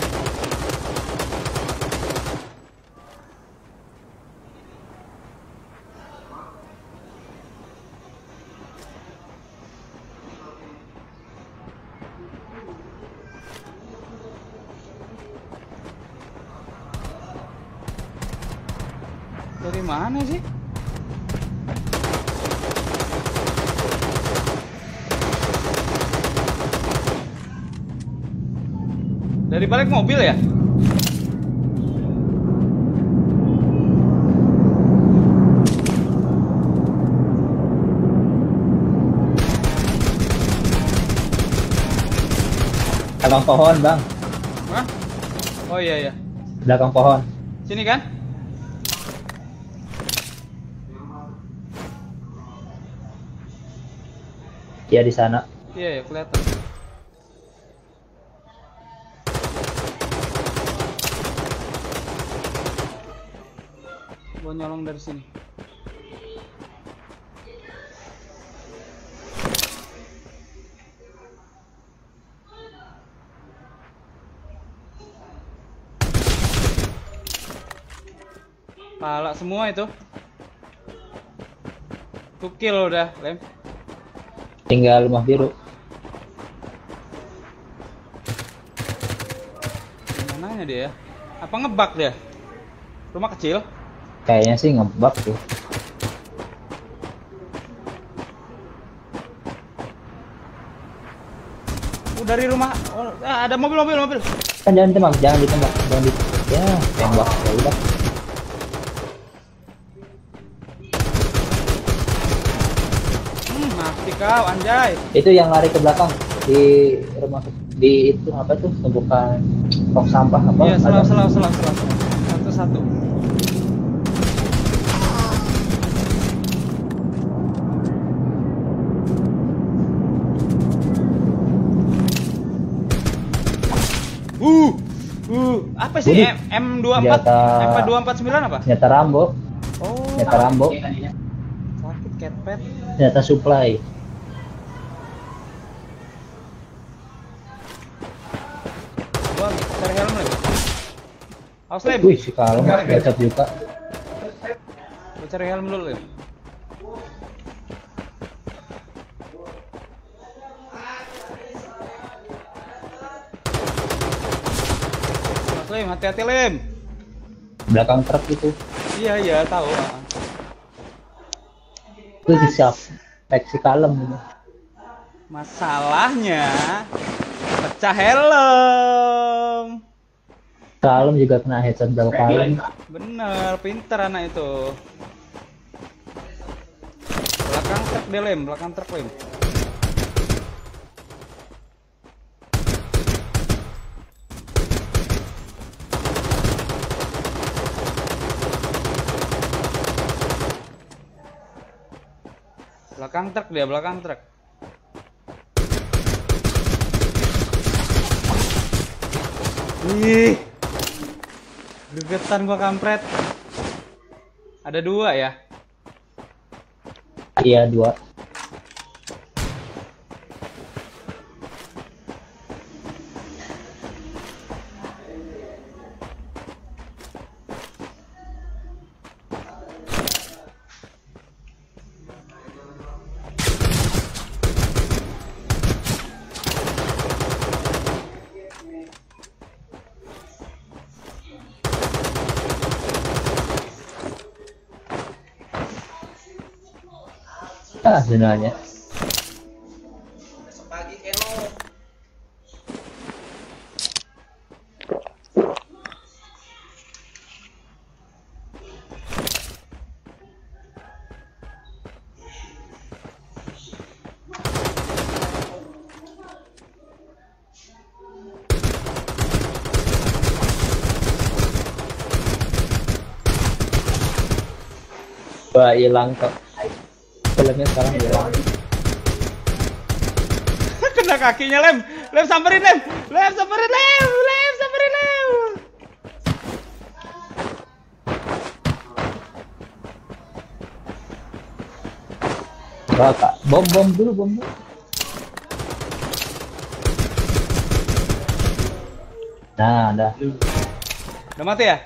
B: Dari mana sih? Dari balik mobil ya?
H: Belakang pohon, Bang.
B: Hah? Oh iya iya.
H: Belakang pohon.
B: Sini kan?
H: Dia di sana.
B: Iya ya kelihatan. Gua nyolong dari sini. Pala semua itu. Tukil udah, lem.
H: Tinggal rumah biru.
B: Mananya dia ya? Apa ngebak dia? Rumah kecil?
H: Kayaknya sih ngebug tuh.
B: Oh, dari rumah. Oh, ah, ada mobil, mobil, mobil.
H: Jangan tembak, jangan ditembak, jangan di ya tembak ya udah.
B: Hmm, mati kau, anjay.
H: Itu yang lari ke belakang di rumah di itu apa tuh tumpukan tong sampah apa?
B: Iya,
H: ada.
B: selalu, selalu, selalu, selalu. Satu, satu. Uh, uh, apa sih. M M24?
H: Senjata-
B: M249 apa?
H: Senjata Rambo,
B: Oh,
H: senjata Rambo,
B: sakit catpet.
H: senjata supply.
B: Awas, Lem.
H: Wih, si kalem gacet juga.
B: Gua cari helm dulu, Lem. Mas Lem, hati-hati Lem.
H: Belakang truk itu.
B: Iya, iya, tahu. ah.
H: Itu siap. Tek si kalem.
B: Masalahnya pecah helm.
H: Kalem juga kena headshot berapa kali.
B: Bener, pinter anak itu. Belakang truk dia lem, belakang truk lem. Belakang truk dia, belakang truk. Ih, Gegetan gua kampret. Ada dua ya?
H: Iya dua. Sebenarnya. Wah, hilang kok. Filmnya sekarang hilang.
B: Kena kakinya lem, lem samperin lem, lem samperin lem, lem samperin lem.
H: Kak. Bom, bom dulu, bom dulu. Nah, dah.
B: Udah mati ya?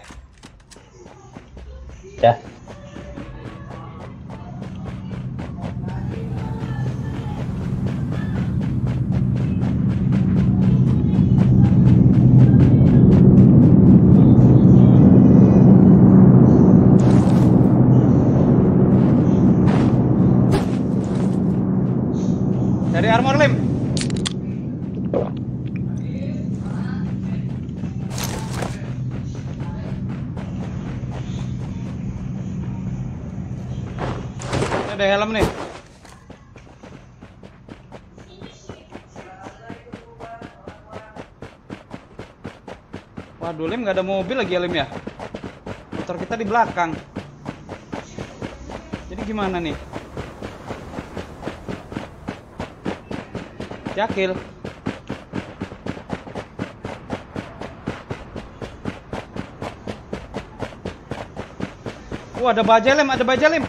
B: Waduh, lem nggak ada mobil lagi ya lem ya. Motor kita di belakang. Jadi gimana nih? Yakil. Wah, ada baja lem, ada baja lem.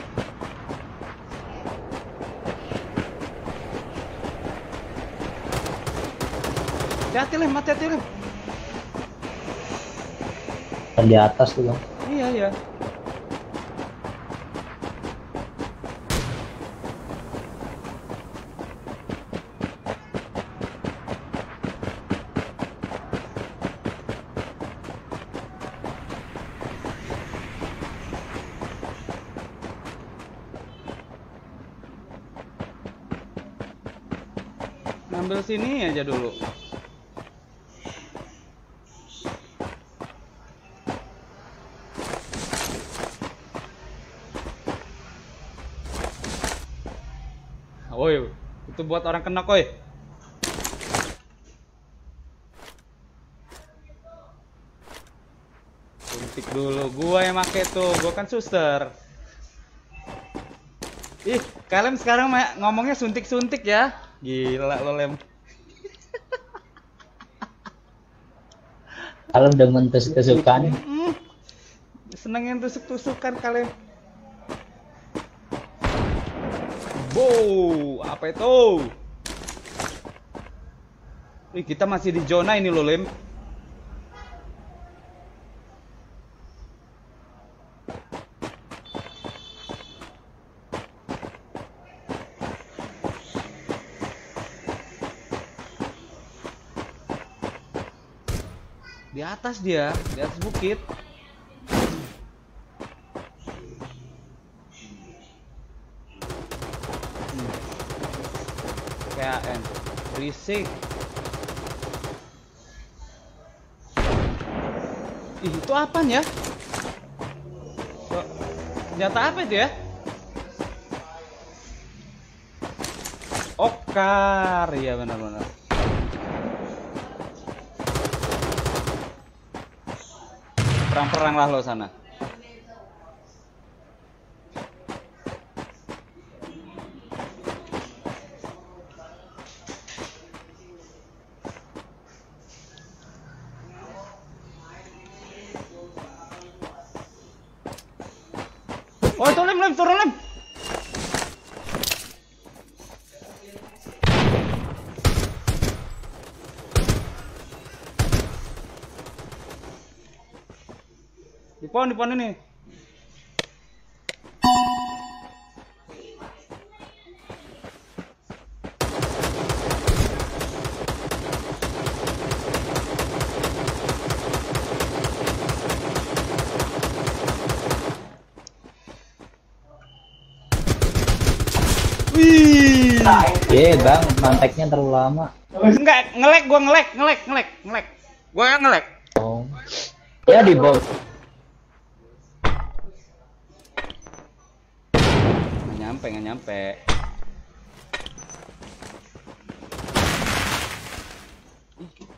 B: Hati-hati lem, hati-hati lem
H: di atas tuh bang.
B: Iya iya. Ngambil sini aja dulu. Woi, itu buat orang kena koi. Suntik dulu, gua yang make tuh, gua kan suster. Ih, kalian sekarang ngomongnya suntik-suntik ya? Gila lo lem.
H: Kalau udah mentus-tusukan,
B: Hmm, senengin tusuk-tusukan kalian. Wow, apa itu? Ih, kita masih di zona ini loh, Lem. Di atas dia, di atas bukit. Hmm. KN berisik Ih, itu apa ya? Senjata apa itu ya? Okar, iya benar-benar. Perang-perang lah lo sana. Pohon, di pohon ini. Wih.
H: Iya bang, manteknya terlalu lama.
B: Enggak, ngelek gua ngelek, ngelek, ngelek, ngelek. Gua ngelek.
H: Oh. Ya di bawah.
B: Nggak nyampe,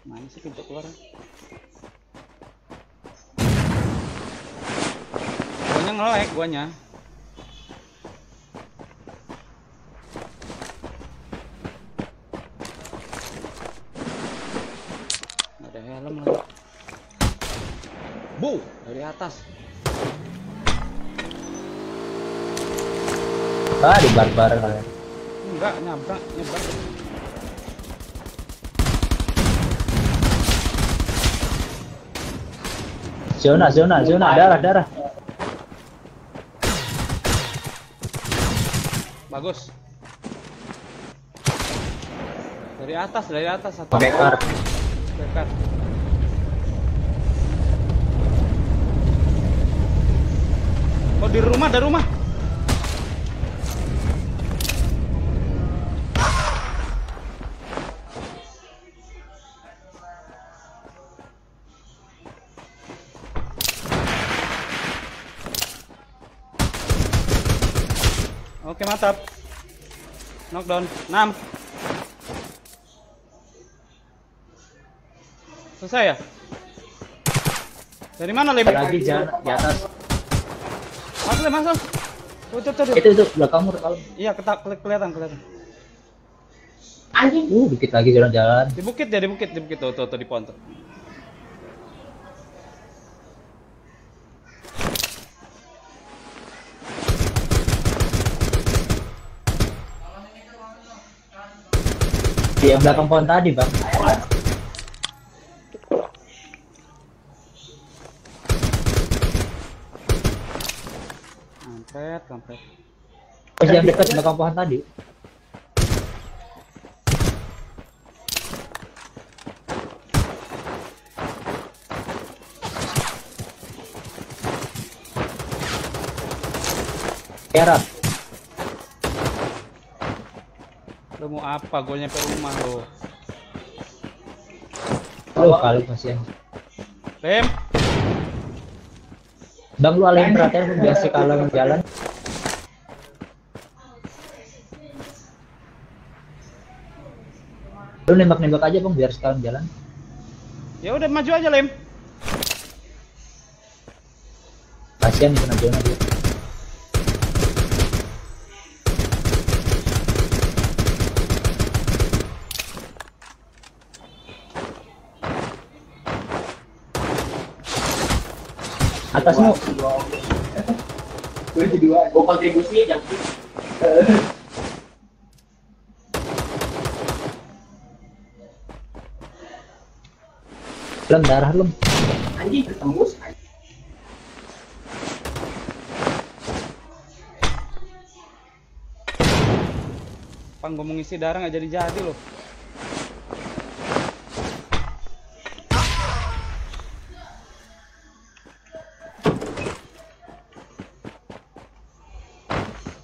B: mana sih pintu keluar? Guanya ngelek, guanya. Nggak ada helm lagi. Bu, dari atas.
H: Ah di barbar kalian.
B: Enggak, nyabrak, nyabrak.
H: Zona, zona, zona, darah, darah.
B: Bagus. Dari atas, dari atas satu.
H: Backup.
B: Backup. Oh di rumah, ada rumah. Mantap. Knockdown 6. Selesai ya? Dari mana Lem?
H: Lagi jalan di atas.
B: Masuk masuk. Tuh, tuh.
H: Itu itu belakangmu kalau.
B: Iya, ketak keli- kelihatan, kelihatan.
H: Uh, dikit lagi jalan-jalan.
B: Di bukit ya, di bukit, di bukit tuh, tuh, tuh di pohon tuh.
H: Yang belakang pohon tadi bang.
B: Kampret, kampret.
H: Pas yang dekat belakang pohon tadi. Kerat.
B: Lu mau apa? Gue nyampe rumah lo.
H: Lu kali kasihan.
B: Lem,
H: Bang lu alihin perhatian lu biasa kalau jalan. Lu nembak-nembak aja bang biar sekalian jalan.
B: ya udah maju aja Lem.
H: Kasihan kena zona dia. Atasmu.
C: Gue jadi dua. Gue kontribusi jangan.
H: Lem darah lem.
C: Anjing ketemu.
B: Pang gue mau ngisi darah nggak jadi-jadi loh.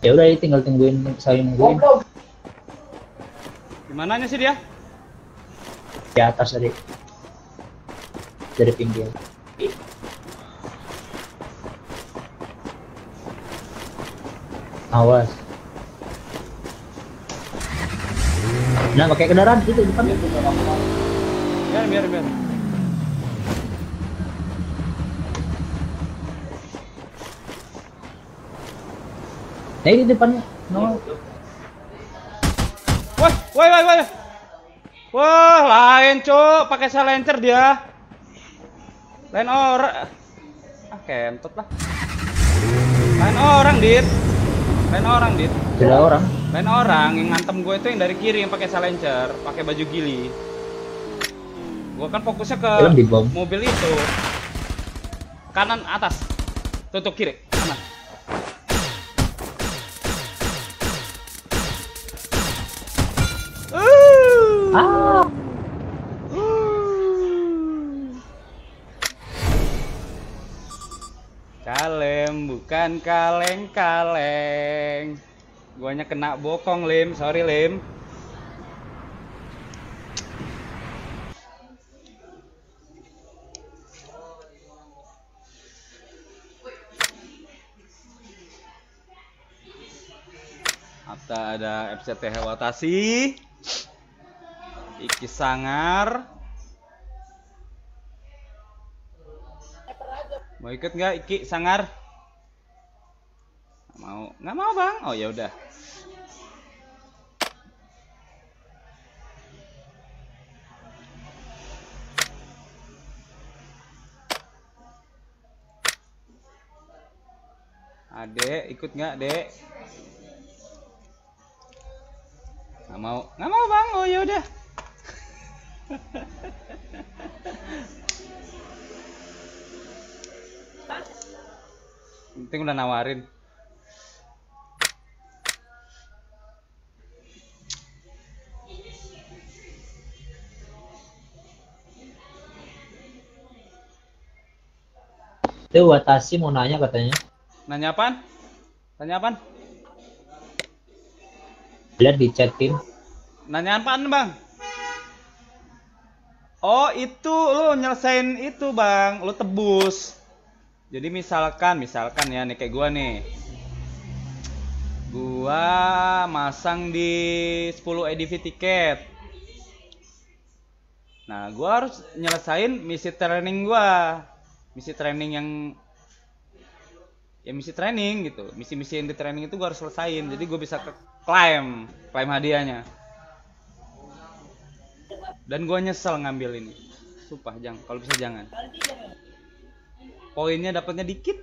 H: Ya udah tinggal tungguin saya nungguin
B: Di mananya sih dia?
H: di atas tadi. Dari pinggir. Awas. Nah, pakai kendaraan itu depan.
B: Biar, biar, biar.
H: Ini depannya. No.
B: Wah, wah, wah, wah. Wah, lain cuk, pakai silencer dia. Lain orang. Ah, kentot lah. Lain orang, Dit. Lain orang, Dit.
H: Sudah orang.
B: Lain orang yang ngantem gue itu yang dari kiri yang pakai silencer, pakai baju gili. Gue kan fokusnya ke mobil itu. Kanan atas. Tutup kiri.
H: Ah.
B: Kalem bukan kaleng-kaleng. Guanya kena bokong, Lim. Sorry, Lim. Ada ada FCT Watasi. Iki Sangar. Mau ikut nggak Iki Sangar? Nggak mau, nggak mau bang. Oh ya udah. Adek, ikut nggak, Dek? Nggak mau, nggak mau bang. Oh ya udah. Penting udah nawarin.
H: Itu Watashi mau nanya katanya.
B: Nanya apaan? Tanya apaan?
H: Lihat di chat tim.
B: Nanya apaan bang? Oh itu lu nyelesain itu bang, lu tebus. Jadi misalkan, misalkan ya nih kayak gua nih. Gua masang di 10 EDV tiket. Nah, gua harus nyelesain misi training gua. Misi training yang ya misi training gitu. Misi-misi yang di training itu gua harus selesain. Jadi gua bisa klaim, klaim hadiahnya. Dan gua nyesel ngambil ini. Sumpah, jangan. Kalau bisa jangan. Poinnya dapatnya dikit.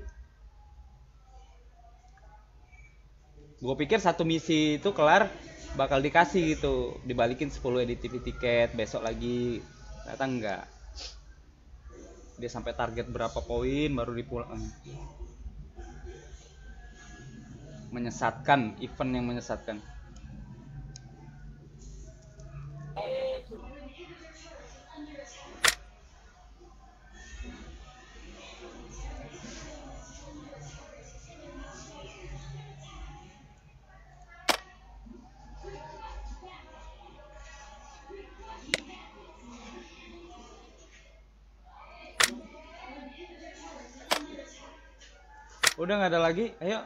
B: Gue pikir satu misi itu kelar bakal dikasih gitu, dibalikin 10 EDTV tiket besok lagi. Ternyata enggak. Dia sampai target berapa poin baru dipulang. Menyesatkan, event yang menyesatkan. Udah nggak ada lagi. Ayo.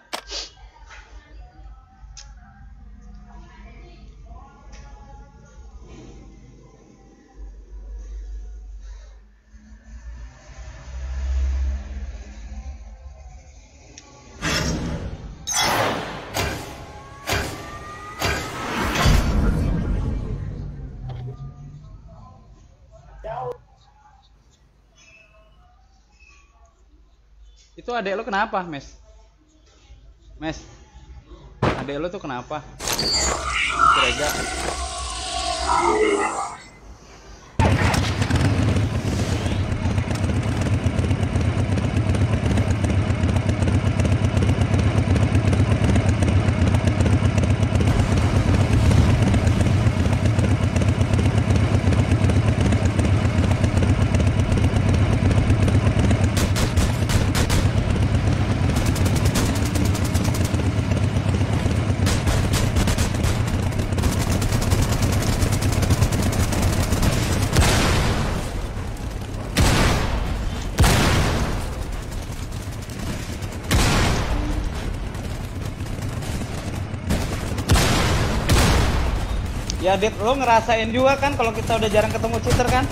B: Itu adek lo kenapa, Mes? Mes. Adek lo tuh kenapa? Rega. Dit, lo ngerasain juga kan kalau kita udah jarang ketemu cheater kan?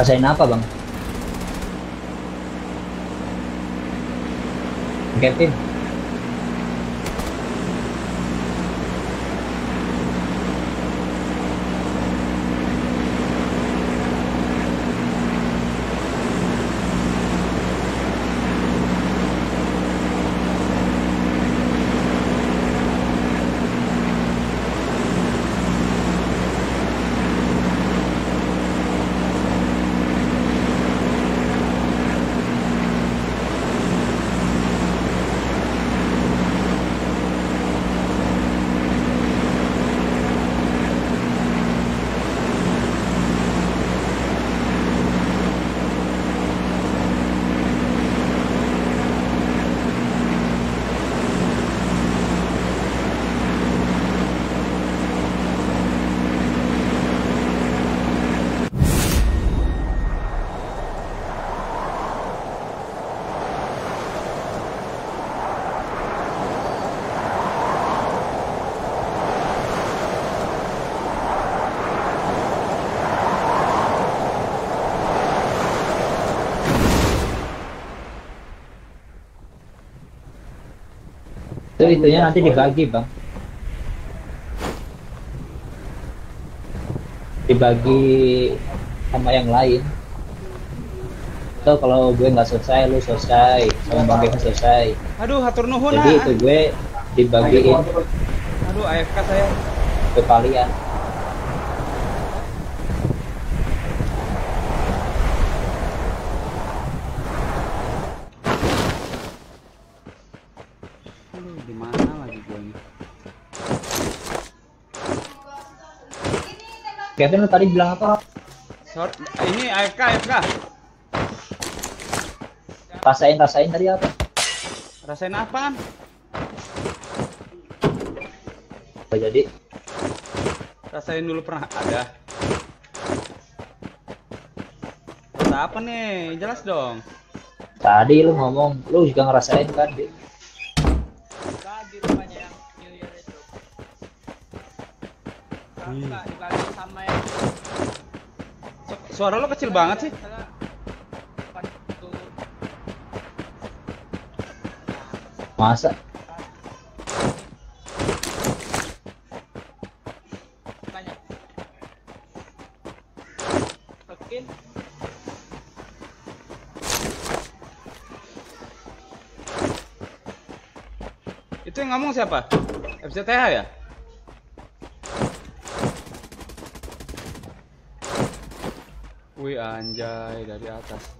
H: Rasain apa bang? Kevin, itunya nanti dibagi bang. Dibagi sama yang lain. Itu kalau gue nggak selesai, lu selesai, sama bang Kevin selesai.
B: Aduh, hatur nuhun
H: Jadi
B: ah.
H: itu gue dibagiin
B: Aduh, AFK saya.
H: ke kalian.
B: Aduh, di mana lagi gue ini?
H: Kevin lu tadi bilang apa?
B: Sor ini AFK, AFK.
H: Rasain rasain tadi apa?
B: Rasain apaan?
H: Oh, jadi
B: Rasain dulu pernah ada. Rasa apa nih? Jelas dong.
H: tadi lu ngomong, lu juga ngerasain kan? Di?
B: Suara lo kecil banget sih.
H: Masa?
B: Itu yang ngomong siapa? FCTH ya? Wih anjay dari atas.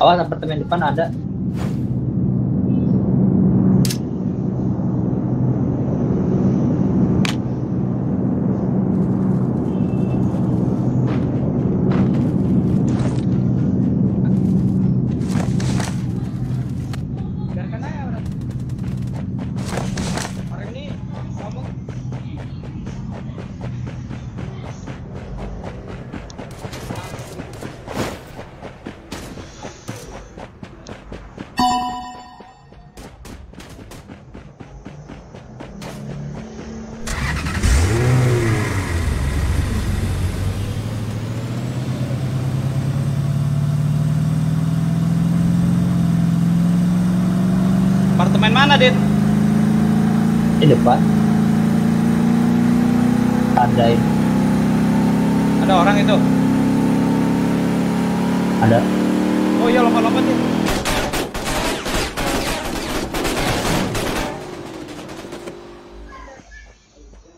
H: Awas apartemen depan ada.
B: Biarkan aja orang. Orang ini ngomong Apartemen mana, Dit?
H: Di depan. Ada ini.
B: Ada orang itu.
H: Ada.
B: Oh iya lompat-lompat ya.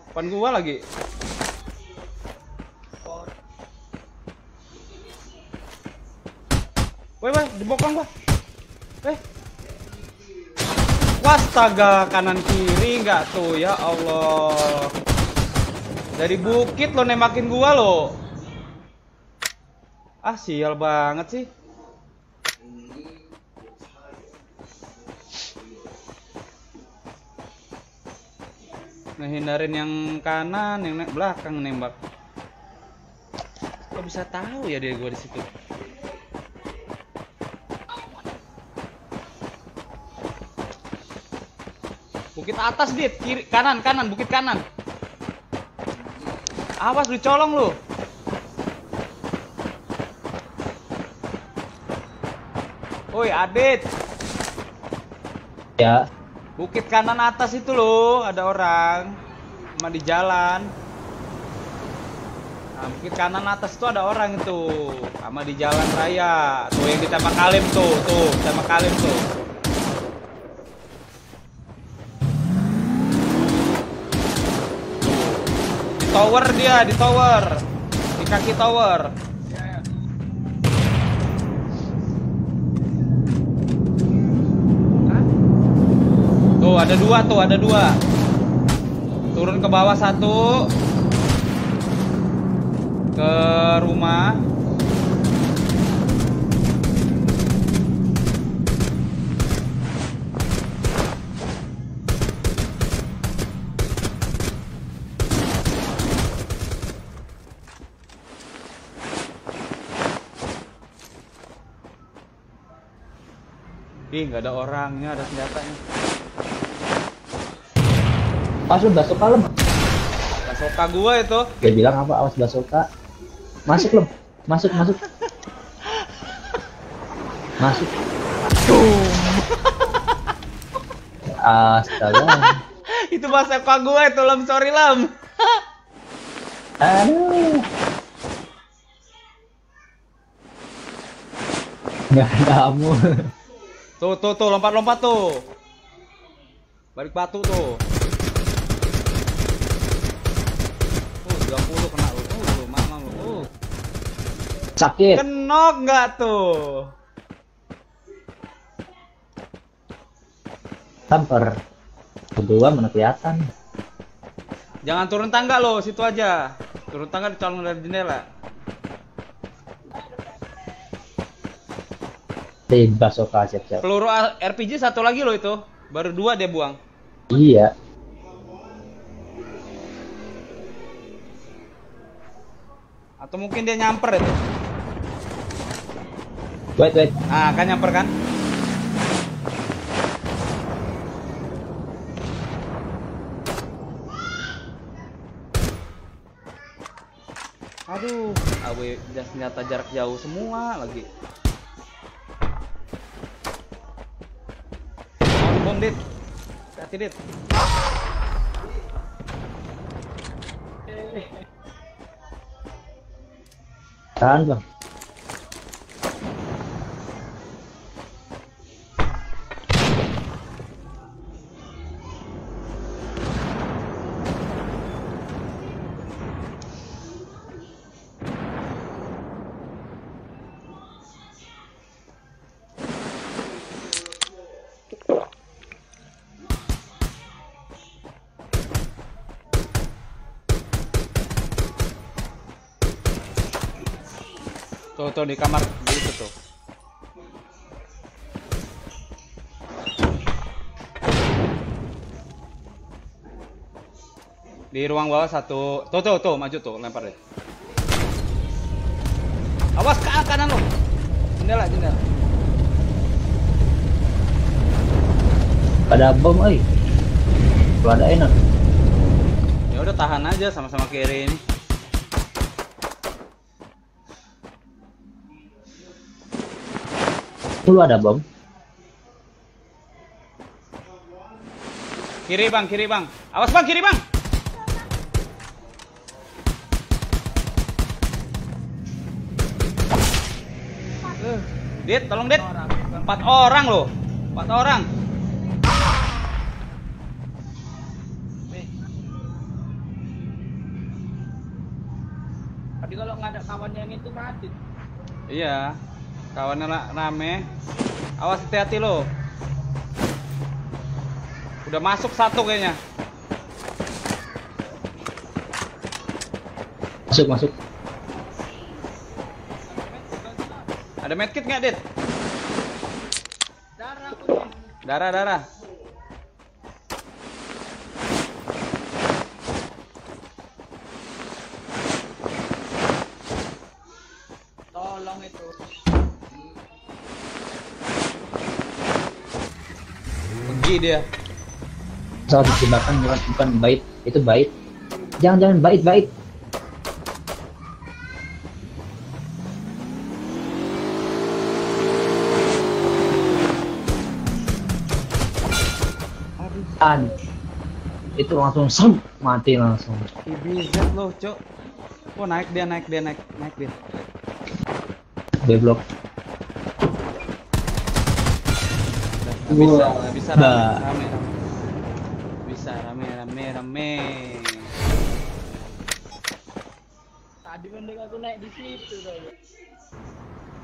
B: Depan gua lagi. Woi, woi, di bokong gua. Eh. Wastaga, kanan kiri nggak tuh ya Allah. Dari bukit lo nembakin gua lo. Ah, sial banget sih. Ngehindarin yang kanan, yang belakang nembak. Kok bisa tahu ya dia gua di situ? Bukit atas, Dit. Kiri, kanan, kanan, bukit kanan. Awas lu colong lu. Woi, Adit.
H: Ya.
B: Bukit kanan atas itu loh, ada orang. Sama di jalan. Nah, bukit kanan atas itu ada orang itu. Sama di jalan raya. Tuh yang ditembak Kalim tuh, tuh, ditembak Kalim tuh. Tower dia, di tower. Di kaki tower. Tuh ada dua tuh, ada dua. Turun ke bawah satu. Ke rumah. Ih, nggak ada orangnya, ada senjatanya.
H: Awas lu basoka lem.
B: Basoka gua itu.
H: Dia bilang apa? Awas basoka. Masuk lem. Masuk, masuk. Masuk. Astaga.
B: itu basoka gua itu, Lam. Sorry, Lam.
H: Aduh. Nggak ada amu.
B: Tuh, tuh, tuh, lompat-lompat tuh. Balik batu tuh. Uh, 20 kena lu. Uh, lu, mama lu. Uh.
H: Sakit.
B: Kenok nggak tuh?
H: Tamper. Kedua mana kelihatan.
B: Jangan turun tangga lo, situ aja. Turun tangga dicolong dari jendela.
H: Di basoka siap-siap.
B: Peluru A- RPG satu lagi lo itu. Baru dua dia buang.
H: Iya.
B: Atau mungkin dia nyamper itu.
H: Wait, wait.
B: Ah, kan nyamper kan? Aduh, AW jas senjata jarak jauh semua lagi. Bom, Dit. Hati, Dit.
H: Tahan bang.
B: Tuh, di kamar di itu tuh. Di ruang bawah satu. Tuh, tuh, tuh, maju tuh, lempar deh. Awas ke kanan lo. Jendela, jendela.
H: Ada bom, oi. Kalau ada enak.
B: Ya udah tahan aja sama-sama kiri ini.
H: Lu ada bom.
B: Kiri bang, kiri bang. Awas bang, kiri bang. Eh, Dit, tolong Dit. Empat orang loh. Empat orang.
A: Tapi kalau nggak ada kawan yang itu mati.
B: Iya. Kawannya ra- rame. Awas hati-hati lo. Udah masuk satu kayaknya.
H: Masuk, masuk.
B: Ada medkit nggak, Dit? Darah, darah.
A: Tolong
B: dia.
H: Soal jebakan bukan bukan bait, itu bait. Jangan jangan bait bait. An. Itu langsung sem mati langsung.
B: IBZ lo, Cok. Oh, naik dia, naik dia, naik, naik dia.
H: Beblok.
B: Bisa, bisa rame,
H: Bah.
B: rame, rame. Bisa rame, rame, rame.
A: Tadi mending aku naik di situ tadi.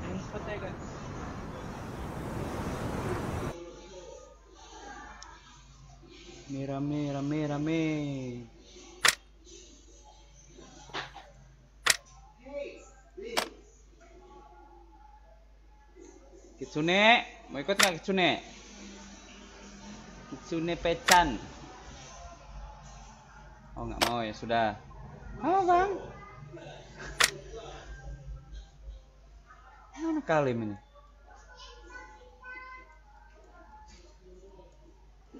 A: Ngumpet ya kan.
B: Rame, rame, rame, rame. Kitsune, mau ikut nggak Kitsune? Kitsune Pecan. Oh nggak mau ya sudah. Halo bang. Mana kalim ini?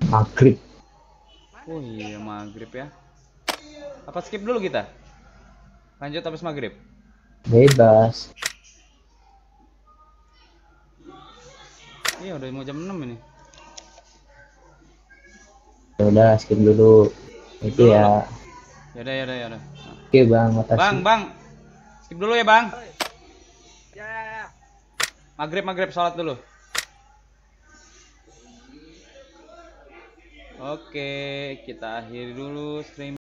H: Maghrib.
B: Oh iya maghrib ya. Apa skip dulu kita? Lanjut habis maghrib.
H: Bebas.
B: Iya udah mau jam 6 ini.
H: Ya udah skip dulu. Itu
B: Dulu.
H: ya.
B: Yaudah yaudah yaudah.
H: Oke bang, makasih.
B: Bang bang, skip dulu ya bang.
A: Ya, ya, ya.
B: Maghrib maghrib sholat dulu. Oke, kita akhiri dulu stream.